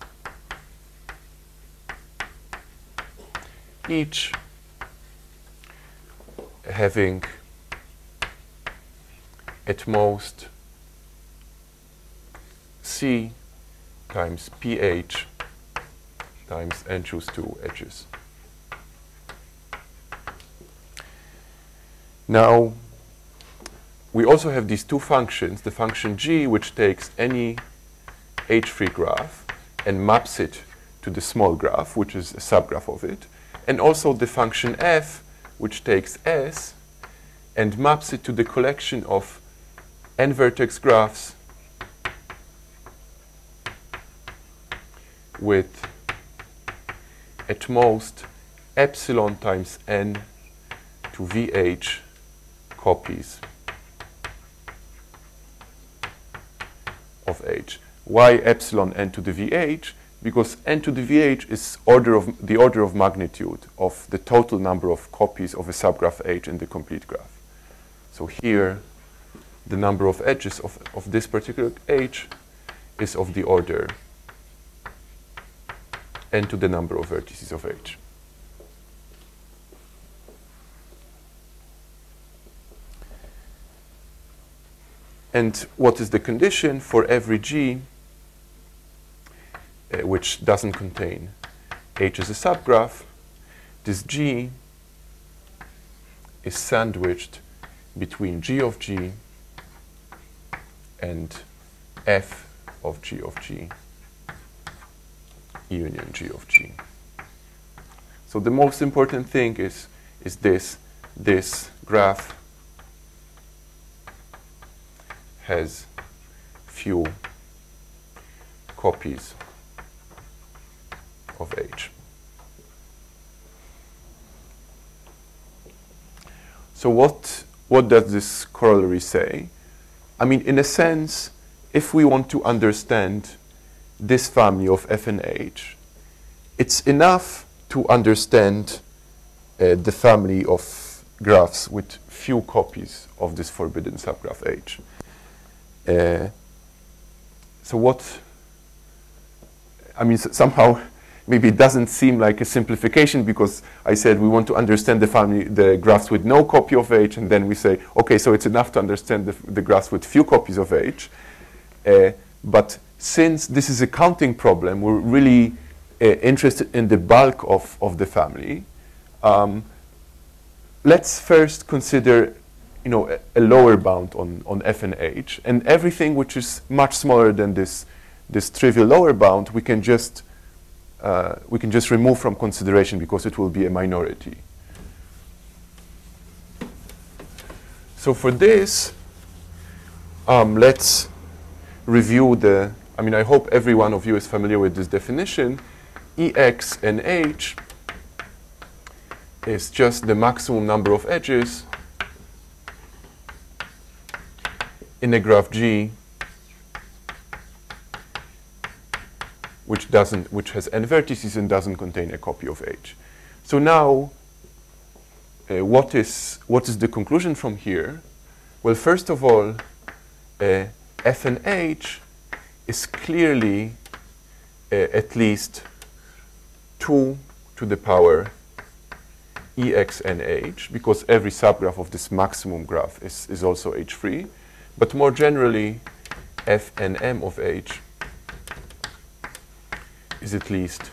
each having at most C times pH times n choose 2 edges. Now, we also have these two functions, the function g, which takes any h-free graph and maps it to the small graph, which is a subgraph of it, and also the function f, which takes s and maps it to the collection of n-vertex graphs with at most epsilon times n to vh copies of h. Why epsilon n to the vh? Because n to the vh is order of the order of magnitude of the total number of copies of a subgraph h in the complete graph. So here, the number of edges of, of this particular h is of the order n to the number of vertices of H. And what is the condition for every G uh, which doesn't contain H as a subgraph? This G is sandwiched between G of G and F of G of G union G of G. So the most important thing is, is this, this graph has few copies of H. So what, what does this corollary say? I mean, in a sense, if we want to understand this family of f and h, it's enough to understand uh, the family of graphs with few copies of this forbidden subgraph H. Uh, so what, I mean, somehow maybe it doesn't seem like a simplification because I said we want to understand the family, the graphs with no copy of H, and then we say, okay, so it's enough to understand the, the graphs with few copies of H. Uh, but since this is a counting problem, we're really uh, interested in the bulk of, of the family. Um, let's first consider you know, a, a, lower bound on, on f and h. And everything which is much smaller than this, this trivial lower bound, we can just uh, we can just remove from consideration because it will be a minority. So for this, um, let's review the, I mean, I hope every one of you is familiar with this definition. Ex and h is just the maximum number of edges in a graph G which doesn't which has n vertices and doesn't contain a copy of H. So now uh, what is what is the conclusion from here? Well, first of all, uh, f and h is clearly uh, at least 2 to the power ex and h, because every subgraph of this maximum graph is, is also h-free. But more generally, f and m of h is at least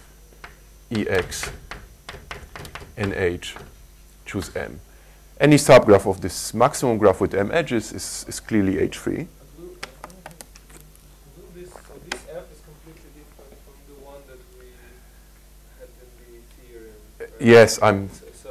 ex and h choose m. Any subgraph of this maximum graph with m edges is, is clearly. This, so this f is completely different from the one that we had in the theorem. right? Yes, I'm So, so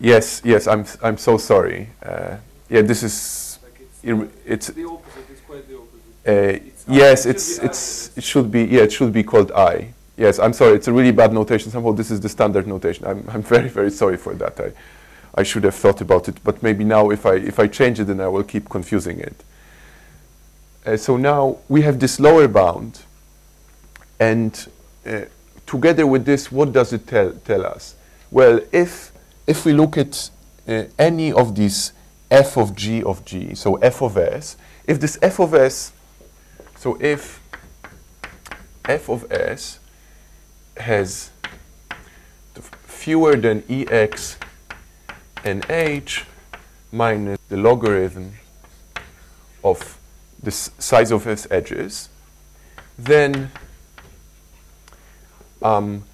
yes, yes, I'm I'm so sorry. Uh, yeah, this is like it's, it's the opposite. It's quite the opposite. uh, It's yes, it's should be I, it's it should be yeah, it should be called I. Yes, I'm sorry. It's a really bad notation. Somehow this is the standard notation. I'm I'm very very sorry for that. I I should have thought about it, but maybe now if I if I change it, then I will keep confusing it. Uh, so now we have this lower bound, and uh, together with this, what does it tell tell us? Well, if if we look at uh, any of these f of g of g, so f of s, if this f of s, so if f of s has fewer than ex and h minus the logarithm of the size of its edges, then um,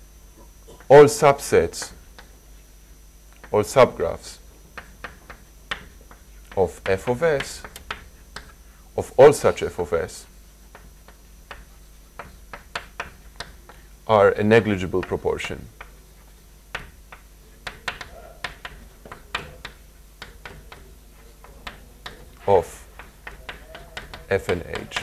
all subsets, all subgraphs of f of s, of all such f of s, are a negligible proportion. of f and h.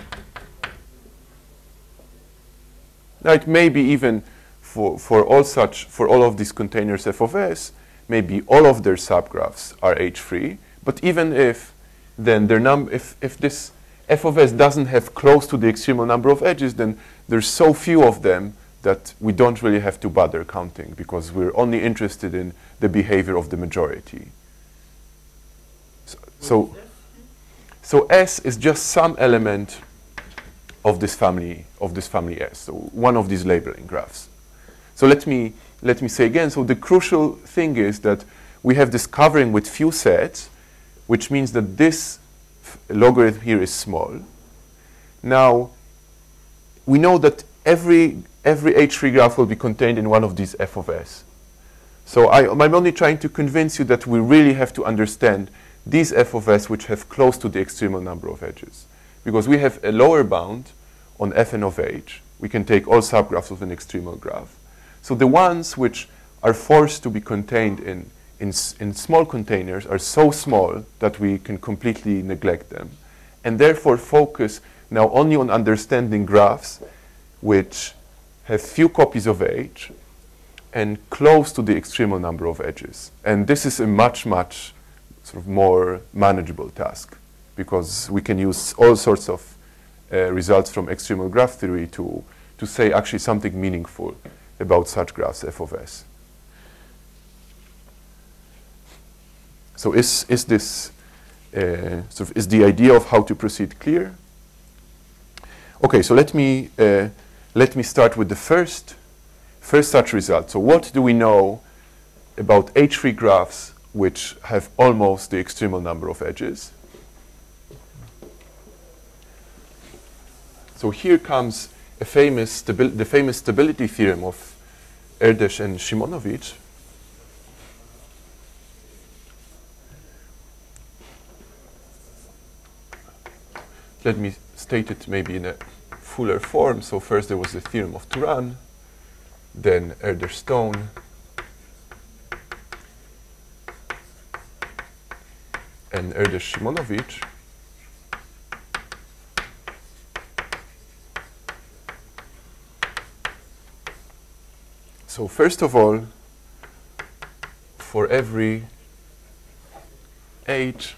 Now it may be even for, for all such, for all of these containers f of s, maybe all of their subgraphs are h-free, but even if then their num if, if this f of s doesn't have close to the extremal number of edges, then there's so few of them that we don't really have to bother counting because we're only interested in the behavior of the majority. So, so, so S is just some element of this family of this family S. So one of these labeling graphs. So let me let me say again. So the crucial thing is that we have this covering with few sets, which means that this logarithm here is small. Now we know that every every H-free graph will be contained in one of these f of s. So I, I'm only trying to convince you that we really have to understand these f of s which have close to the extremal number of edges. Because we have a lower bound on fn of h. We can take all subgraphs of an extremal graph. So the ones which are forced to be contained in, in, in small containers are so small that we can completely neglect them. And therefore focus now only on understanding graphs which have few copies of h and close to the extremal number of edges. And this is a much, much sort of more manageable task because we can use all sorts of uh, results from extremal graph theory to, to say actually something meaningful about such graphs f of s. So is, is this uh, sort of is the idea of how to proceed clear? Okay, so let me uh, let me start with the first first such result. So what do we know about H-free graphs which have almost the extremal number of edges? So here comes a famous the famous stability theorem of Erdős and Simonovits. Let me state it maybe in a fuller form. So first there was the theorem of Turan, then Erdős And Erdős-Simonovits. So first of all, for every h,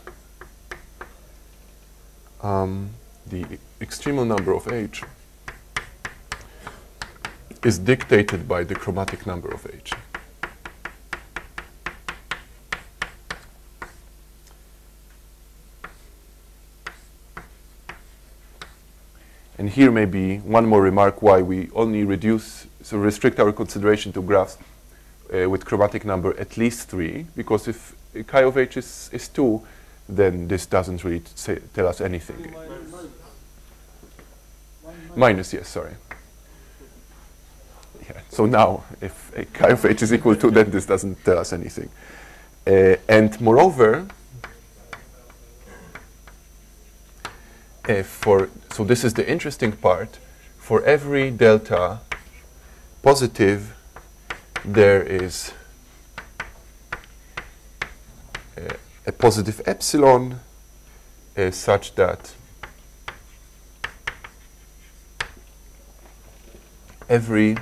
um, the extremal number of h is dictated by the chromatic number of h. And here maybe one more remark why we only reduce, so restrict our consideration to graphs uh, with chromatic number at least 3, because if chi of h is, is 2, then this doesn't really tell us anything. Minus, yes, sorry. Yeah, so now, if chi of h is equal to, then this doesn't tell us anything. Uh, and moreover, uh, for so this is the interesting part. For every delta positive, there is uh, a positive epsilon uh, such that every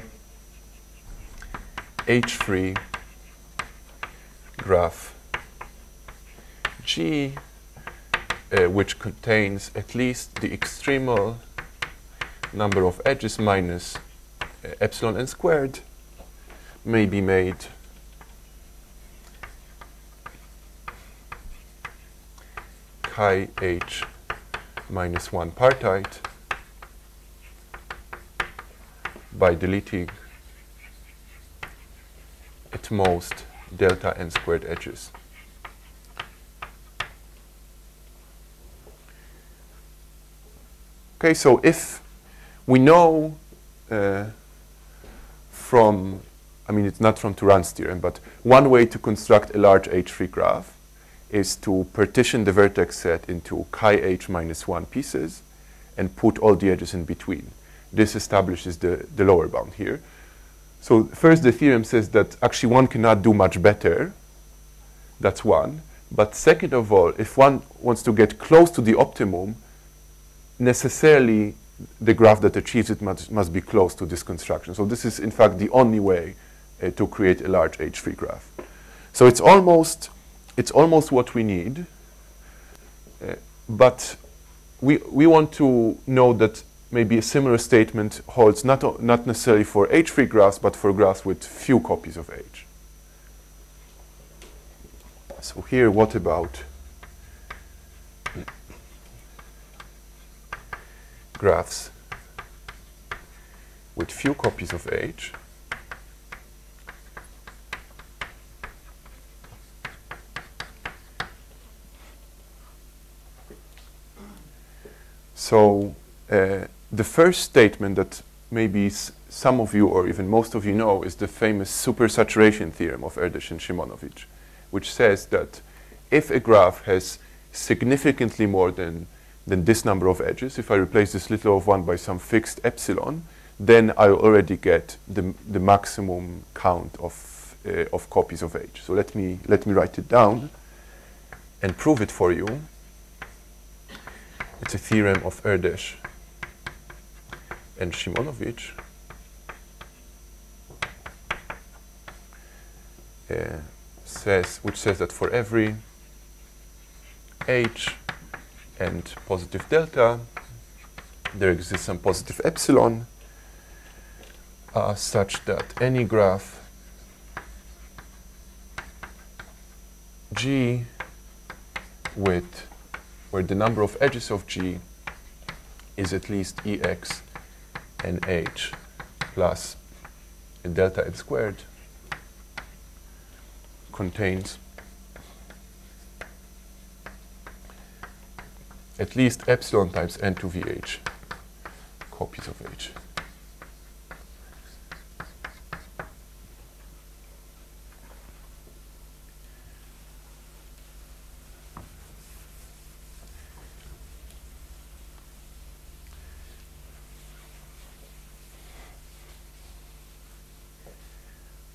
H-free graph G uh, which contains at least the extremal number of edges minus uh, epsilon n squared may be made chi h minus 1 partite by deleting at most delta n squared edges. Okay, so if we know uh, from, I mean, it's not from Turan's theorem, but one way to construct a large H-free graph is to partition the vertex set into chi h minus 1 pieces and put all the edges in between. This establishes the, the lower bound here. So first the theorem says that actually one cannot do much better. That's one. But second of all, if one wants to get close to the optimum, necessarily the graph that achieves it must, must be close to this construction. So this is in fact the only way uh, to create a large H-free graph. So it's almost, it's almost what we need, uh, but we, we want to know that maybe a similar statement holds not, not necessarily for H-free graphs, but for graphs with few copies of H. So here, what about graphs with few copies of H. So uh, the first statement that maybe some of you or even most of you know is the famous supersaturation theorem of Erdős and Simonovits, which says that if a graph has significantly more than than this number of edges. If I replace this little of 1 by some fixed epsilon, then I already get the, the maximum count of, uh, of copies of H. So let me, let me write it down and prove it for you. It's a theorem of Erdős and Simonovits. Uh, says, which says that for every h and positive delta, there exists some positive epsilon uh, such that any graph G with where the number of edges of G is at least Ex and H plus delta n squared contains at least epsilon times n to vh copies of h.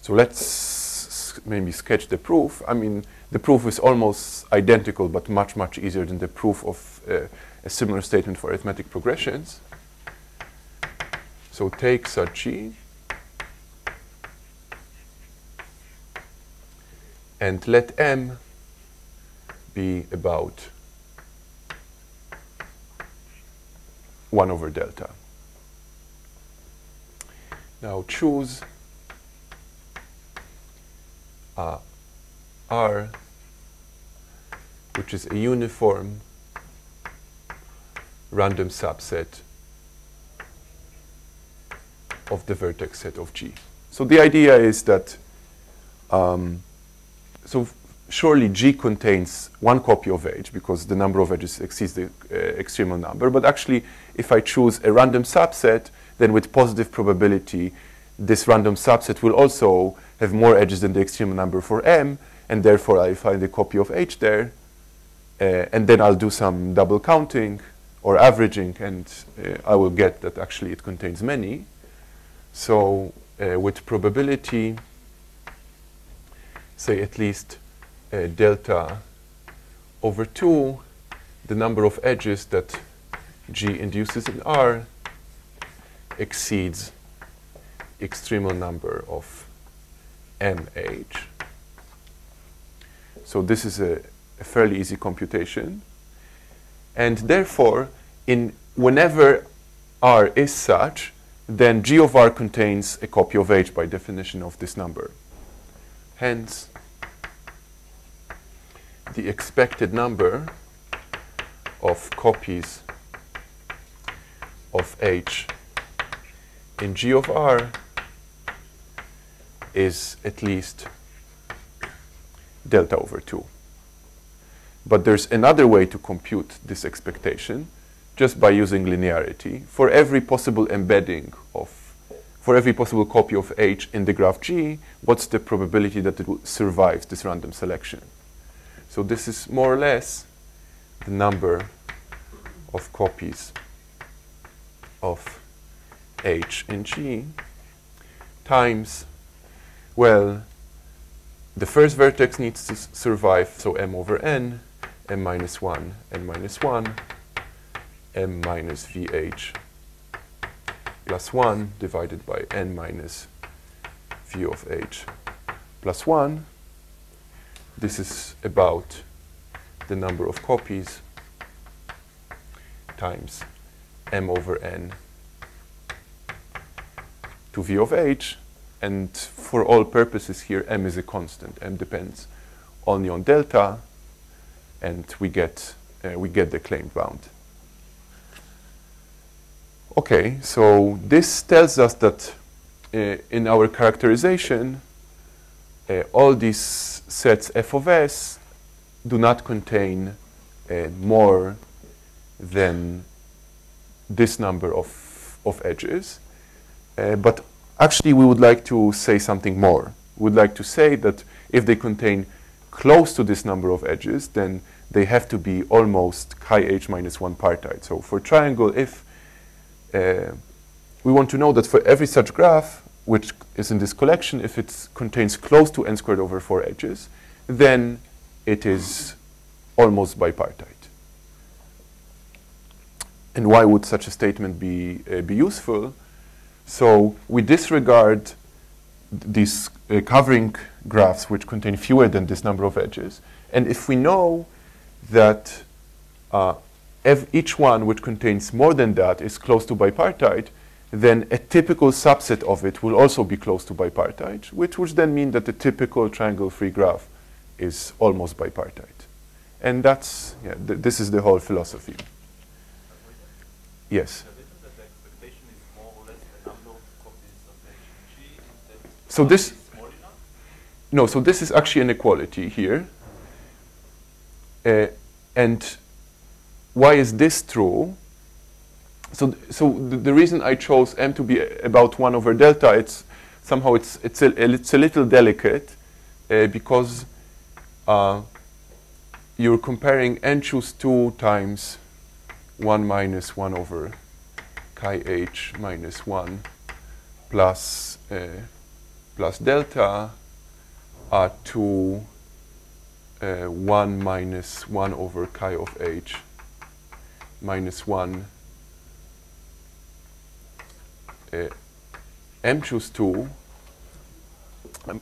So let's maybe sketch the proof. I mean, the proof is almost identical, but much, much easier than the proof of uh, a similar statement for arithmetic progressions. So take such G and let M be about 1 over delta. Now choose uh, R, which is a uniform random subset of the vertex set of G. So the idea is that, um, so surely G contains one copy of H because the number of edges exceeds the uh, extremal number. But actually, if I choose a random subset, then with positive probability, this random subset will also have more edges than the extremal number for M, and therefore I find a copy of H there. Uh, and then I'll do some double counting or averaging, and uh, I will get that actually it contains many. So uh, with probability, say at least uh, delta over 2, the number of edges that G induces in R exceeds extremal number of MH. So this is a, a fairly easy computation. And therefore, in whenever R is such, then G of R contains a copy of H by definition of this number. Hence, the expected number of copies of H in G of R is at least delta over 2. But there's another way to compute this expectation just by using linearity. For every possible embedding of, for every possible copy of H in the graph G, what's the probability that it will survive this random selection? So this is more or less the number of copies of H in G times, well, the first vertex needs to survive, so m over n, m minus 1, n minus 1, m minus vh plus 1 divided by n minus v of h plus 1. This is about the number of copies times m over n to v of h. And for all purposes here, m is a constant. m depends only on delta, and we get, uh, we get the claimed bound. Okay, so this tells us that uh, in our characterization, uh, all these sets f of s do not contain uh, more than this number of, of edges. Uh, but actually, we would like to say something more. We would like to say that if they contain close to this number of edges, then they have to be almost chi h minus 1 partite. So for triangle, if uh, we want to know that for every such graph, which is in this collection, if it contains close to n squared over 4 edges, then it is almost bipartite. And why would such a statement be, uh, be useful? So we disregard these uh, covering graphs which contain fewer than this number of edges. And if we know that uh, each one which contains more than that is close to bipartite, then a typical subset of it will also be close to bipartite, which would then mean that the typical triangle-free graph is almost bipartite. And that's, yeah, th- this is the whole philosophy. Yes. The reason that the expectation is more or less the number of copies of HG is that So this- is? No, so this is actually an equality here. Uh, and why is this true? So, so the, the reason I chose m to be about 1 over delta, it's somehow it's, it's, a, it's a little delicate uh, because uh, you're comparing n choose 2 times 1 minus 1 over chi h minus 1 plus, uh, plus delta uh, to uh, 1 minus 1 over chi of h minus 1 uh, m choose 2 um,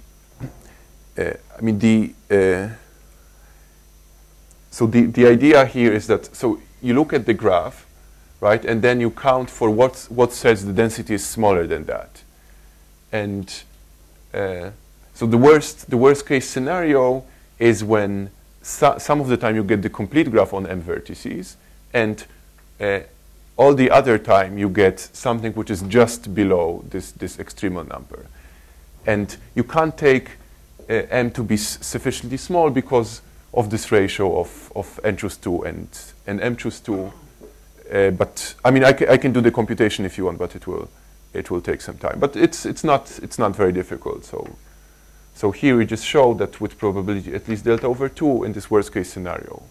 uh, I mean the uh, so the, the idea here is that so you look at the graph right and then you count for what what says the density is smaller than that. And uh, so the worst the worst case scenario is when so, some of the time you get the complete graph on m vertices and uh, all the other time you get something which is just below this, this extremal number. And you can't take uh, m to be sufficiently small because of this ratio of, of n choose 2 and, and m choose 2. Uh, but I mean, I, I can do the computation if you want, but it will, it will take some time. But it's, it's, not, it's not very difficult. So, so here we just show that with probability at least delta over 2 in this worst case scenario,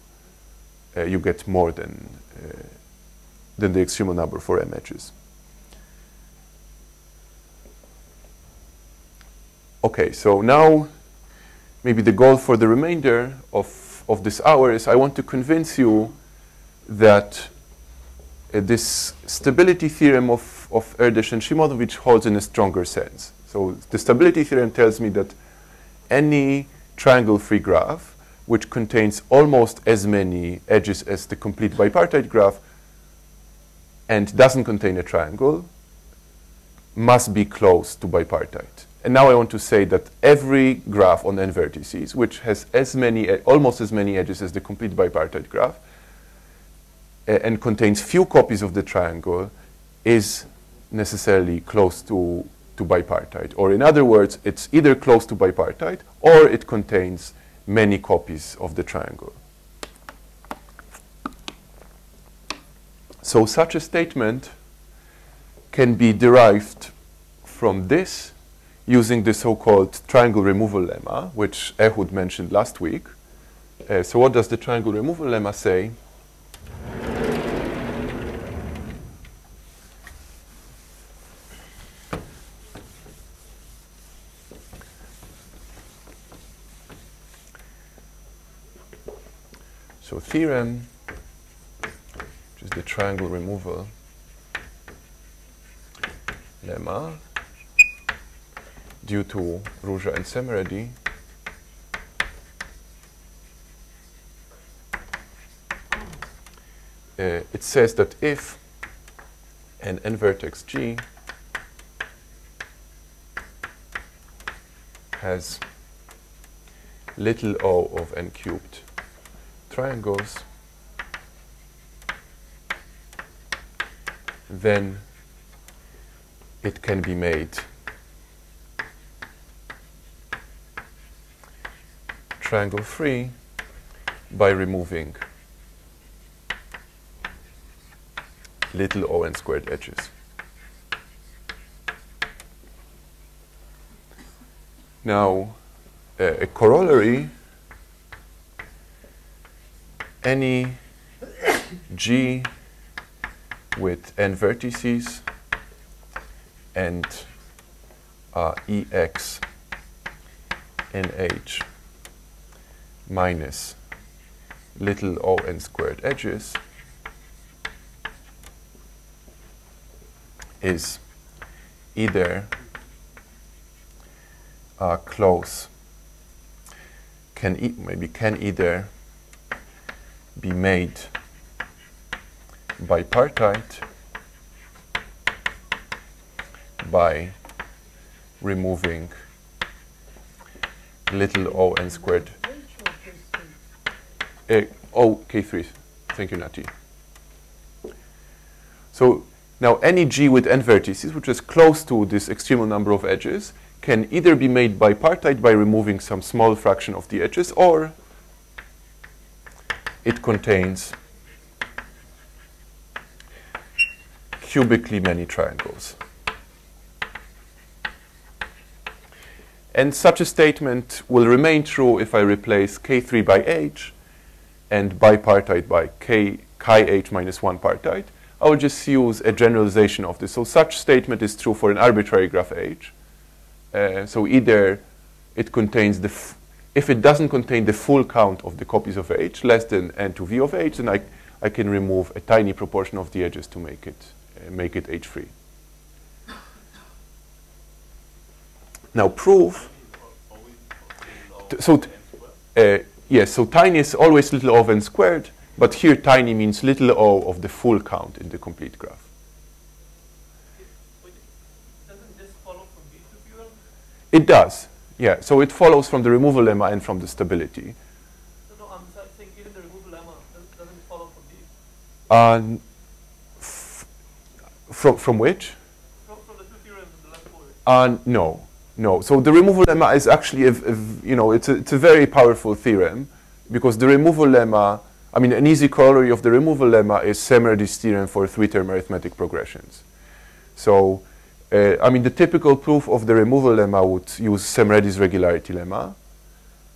uh, you get more than, uh, than the extremal number for m edges. Okay, so now maybe the goal for the remainder of, of this hour is I want to convince you that uh, this stability theorem of, of Erdős and Simonovits holds in a stronger sense. So the stability theorem tells me that any triangle-free graph which contains almost as many edges as the complete bipartite graph and doesn't contain a triangle must be close to bipartite. And now I want to say that every graph on n vertices, which has as many, almost as many edges as the complete bipartite graph, uh, and contains few copies of the triangle, is necessarily close to, to bipartite. Or in other words, it's either close to bipartite or it contains many copies of the triangle. So such a statement can be derived from this using the so-called triangle removal lemma, which Ehud mentioned last week. Uh, so what does the triangle removal lemma say? Theorem, which is the triangle removal lemma, due to Ruzsa and Szemerédi, uh, it says that if an n vertex G has little o of n cubed triangles, then it can be made triangle free by removing little o n squared edges. Now, uh, a corollary any G with n vertices and uh, Ex in H minus little o n squared edges is either uh, close. Can e maybe can either be made bipartite by removing little o n squared. Uh, oh k3 thank you Nati. So now any g with n vertices which is close to this extremal number of edges can either be made bipartite by removing some small fraction of the edges or it contains cubically many triangles. And such a statement will remain true if I replace K3 by H and bipartite by K, chi H minus 1 partite. I will just use a generalization of this. So such statement is true for an arbitrary graph H. Uh, so either it contains the, if it doesn't contain the full count of the copies of H, less than n to v of H, then I, I can remove a tiny proportion of the edges to make it, uh, make it H-free. Now proof, T- so uh, yes, so tiny is always little o of n squared, but here tiny means little o of the full count in the complete graph. Wait, doesn't this follow from B to Q? It does, yeah. So it follows from the removal lemma and from the stability. No, no, I'm saying even the removal lemma doesn't, follow from B. Uh, f- from, from which? From, from the two theorems in the. Uh, no, no. So the removal lemma is actually, a, a you know, it's a, it's a very powerful theorem because the removal lemma, I mean, an easy corollary of the removal lemma is Szemerédi's theorem for three-term arithmetic progressions. So, uh, I mean, the typical proof of the removal lemma would use Szemerédi's regularity lemma.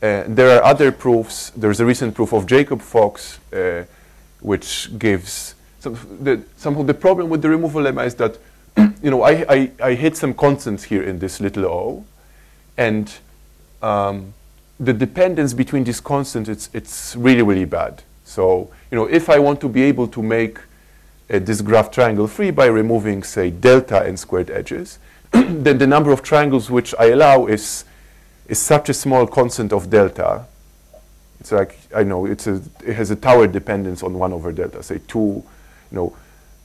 Uh, there are other proofs. There's a recent proof of Jacob Fox, uh, which gives some, the, the problem with the removal lemma is that you know I, I, I hit some constants here in this little o, and um, the dependence between these constants it's it's really really bad. So you know if I want to be able to make this graph triangle free by removing say delta n squared edges, then the number of triangles which I allow is is such a small constant of delta. It's like I know it's a it has a tower dependence on one over delta. Say two, you know,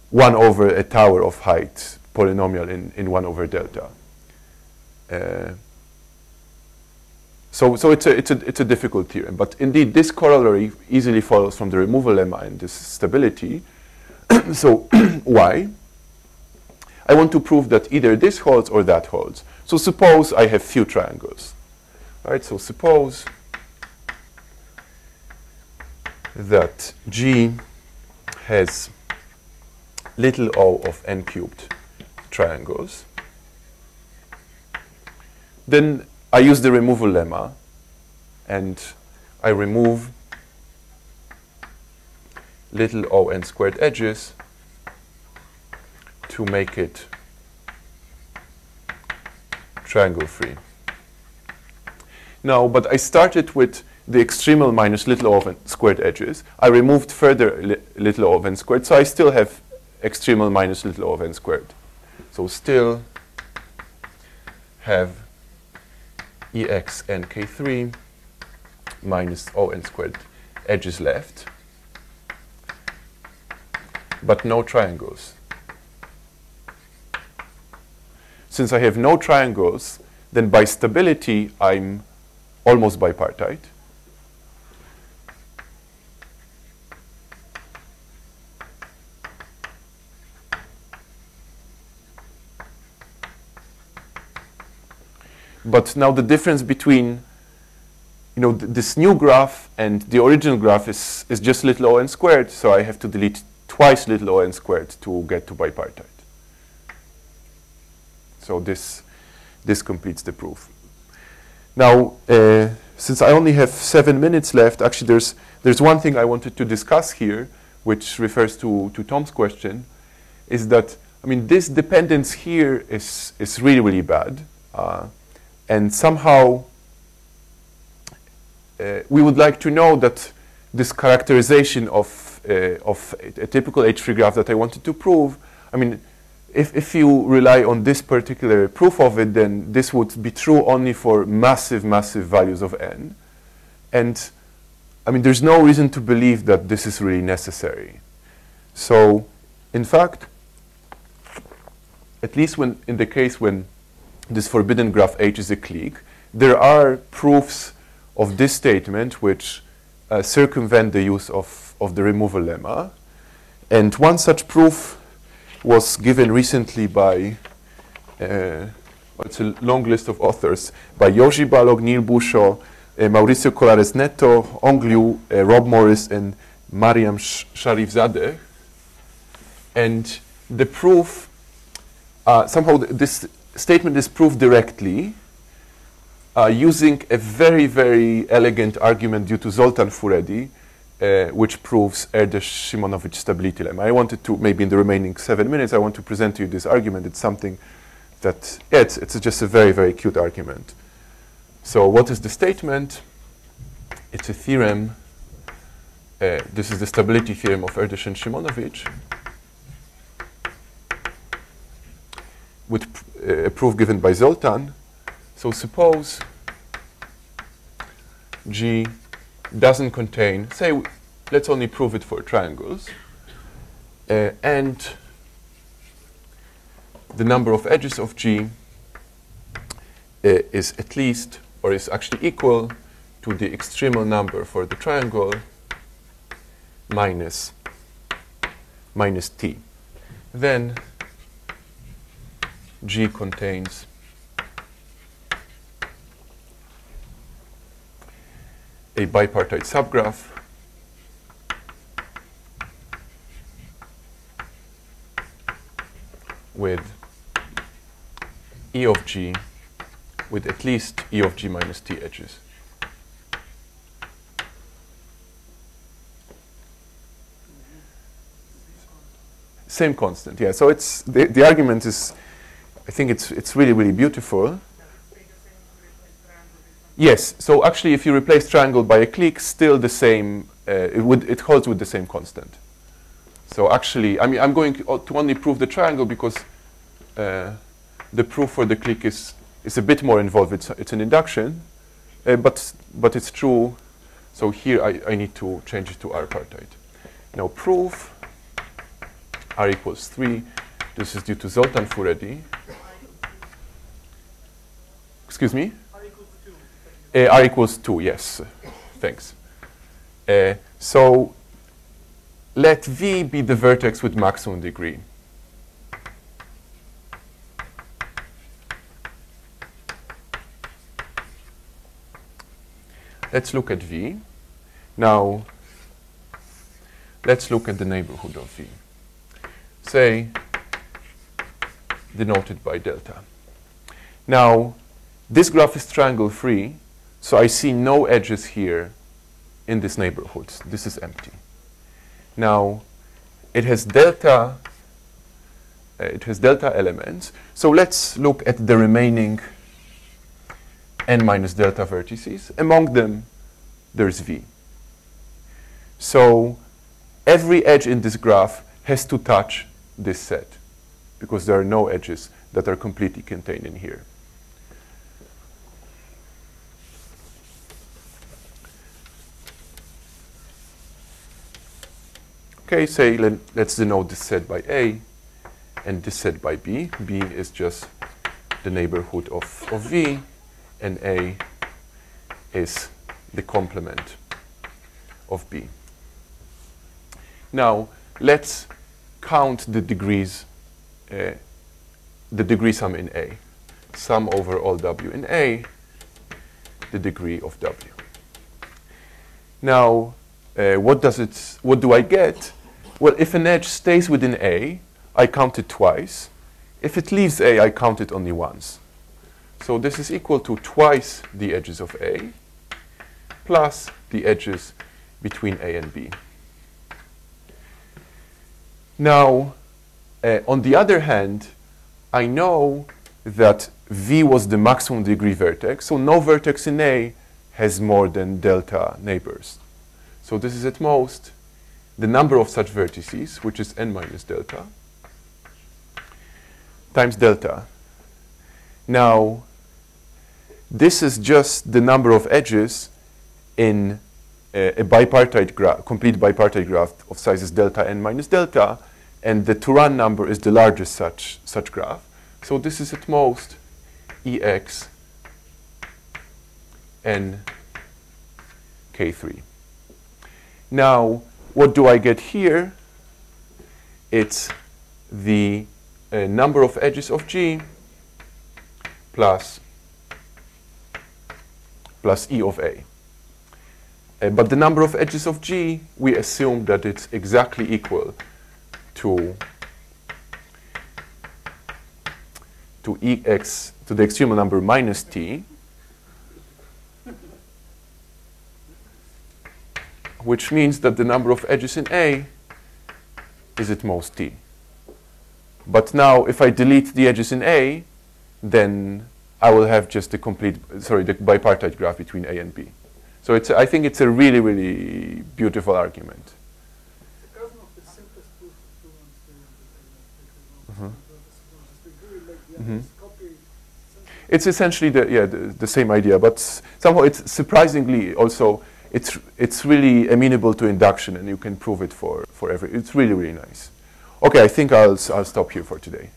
one over a tower of height polynomial in, in one over delta. Uh, so so it's a it's a it's a difficult theorem, but indeed this corollary easily follows from the removal lemma and this stability. so why? I want to prove that either this holds or that holds. So suppose I have few triangles. Right, so suppose that G has little o of n cubed triangles. Then I use the removal lemma and I remove little o n squared edges to make it triangle free. Now, but I started with the extremal minus little o of n squared edges. I removed further li little o of n squared, so I still have extremal minus little o of n squared. So still have ex n k3 minus o n squared edges left, but no triangles. Since I have no triangles, then by stability I'm almost bipartite. But now the difference between you know, th this new graph and the original graph is, is just a little o n squared, so I have to delete twice little o n squared to get to bipartite. So this, this completes the proof. Now, uh, since I only have seven minutes left, actually there's, there's one thing I wanted to discuss here, which refers to, to Tom's question, is that, I mean, this dependence here is, is really, really bad. Uh, and somehow uh, we would like to know that this characterization of, uh, of a, a typical H-free graph that I wanted to prove, I mean, if, if you rely on this particular proof of it, then this would be true only for massive, massive values of n. And I mean, there's no reason to believe that this is really necessary. So, in fact, at least when in the case when this forbidden graph H is a clique, there are proofs of this statement which uh, circumvent the use of, of the removal lemma. And one such proof was given recently by, uh, it's a long list of authors, by József Balogh, Neil Bushaw, uh, Mauricio Collares Neto, Hong Liu, uh, Rob Morris, and Maryam Sh- Sharifzadeh. And the proof, uh, somehow th- this statement is proved directly uh, using a very, very elegant argument due to Zoltan Furedi, uh, which proves Erdős-Simonovits stability lemma. I wanted to, maybe in the remaining seven minutes, I want to present to you this argument. It's something that, yeah, it's, it's just a very, very cute argument. So what is the statement? It's a theorem. Uh, this is the stability theorem of Erdős and Simonovits. With uh, a proof given by Zoltan. So suppose G doesn't contain, say, let's only prove it for triangles, uh, and the number of edges of G uh, is at least, or is actually equal to the extremal number for the triangle minus minus t. Then G contains a bipartite subgraph with E of G with at least E of G minus T edges. Same constant, yeah. So it's the, the argument is, I think it's it's really really beautiful. Yes. So actually, if you replace triangle by a clique, still the same. Uh, it would it holds with the same constant. So actually, I mean, I'm going to only prove the triangle because uh, the proof for the clique is is a bit more involved. It's it's an induction, uh, but but it's true. So here I, I need to change it to R partite. Now proof R equals three. This is due to Zoltan Furedi. Excuse me. Uh, R equals 2, yes. Thanks. Uh, so let V be the vertex with maximum degree. Let's look at V. Now, let's look at the neighborhood of V. Say, denoted by delta. Now, this graph is triangle free, so I see no edges here in this neighborhood. This is empty. Now, it has delta uh, it has delta elements. So let's look at the remaining n minus delta vertices. Among them, there's v. So every edge in this graph has to touch this set because there are no edges that are completely contained in here. Okay, say let, us denote this set by A and this set by B. B is just the neighborhood of, of V, and A is the complement of B. Now, let's count the degrees, uh, the degree sum in A. Sum over all W in A, the degree of W. Now, uh, what does it, what do I get? Well, if an edge stays within A, I count it twice. If it leaves A, I count it only once. So this is equal to twice the edges of A plus the edges between A and B. Now, uh, on the other hand, I know that V was the maximum degree vertex, so no vertex in A has more than delta neighbors. So this is at most the number of such vertices, which is n minus delta, times delta. Now, this is just the number of edges in a, a bipartite graph, complete bipartite graph of sizes delta n minus delta, and the Turan number is the largest such, such graph. So this is at most Ex n k3. Now, what do I get here? It's the uh, number of edges of G plus plus E of A. Uh, but the number of edges of G, we assume that it's exactly equal to to Ex to the extremal number minus T, which means that the number of edges in A is at most T. But now, if I delete the edges in A, then I will have just the complete, sorry, the bipartite graph between A and B. So it's, I think it's a really, really beautiful argument. Mhm. Mhm. copy. simple- It's essentially the, yeah, the, the same idea, but somehow it's surprisingly also, it's, it's really amenable to induction and you can prove it for, for every, it's really, really nice. Okay, I think I'll, I'll stop here for today.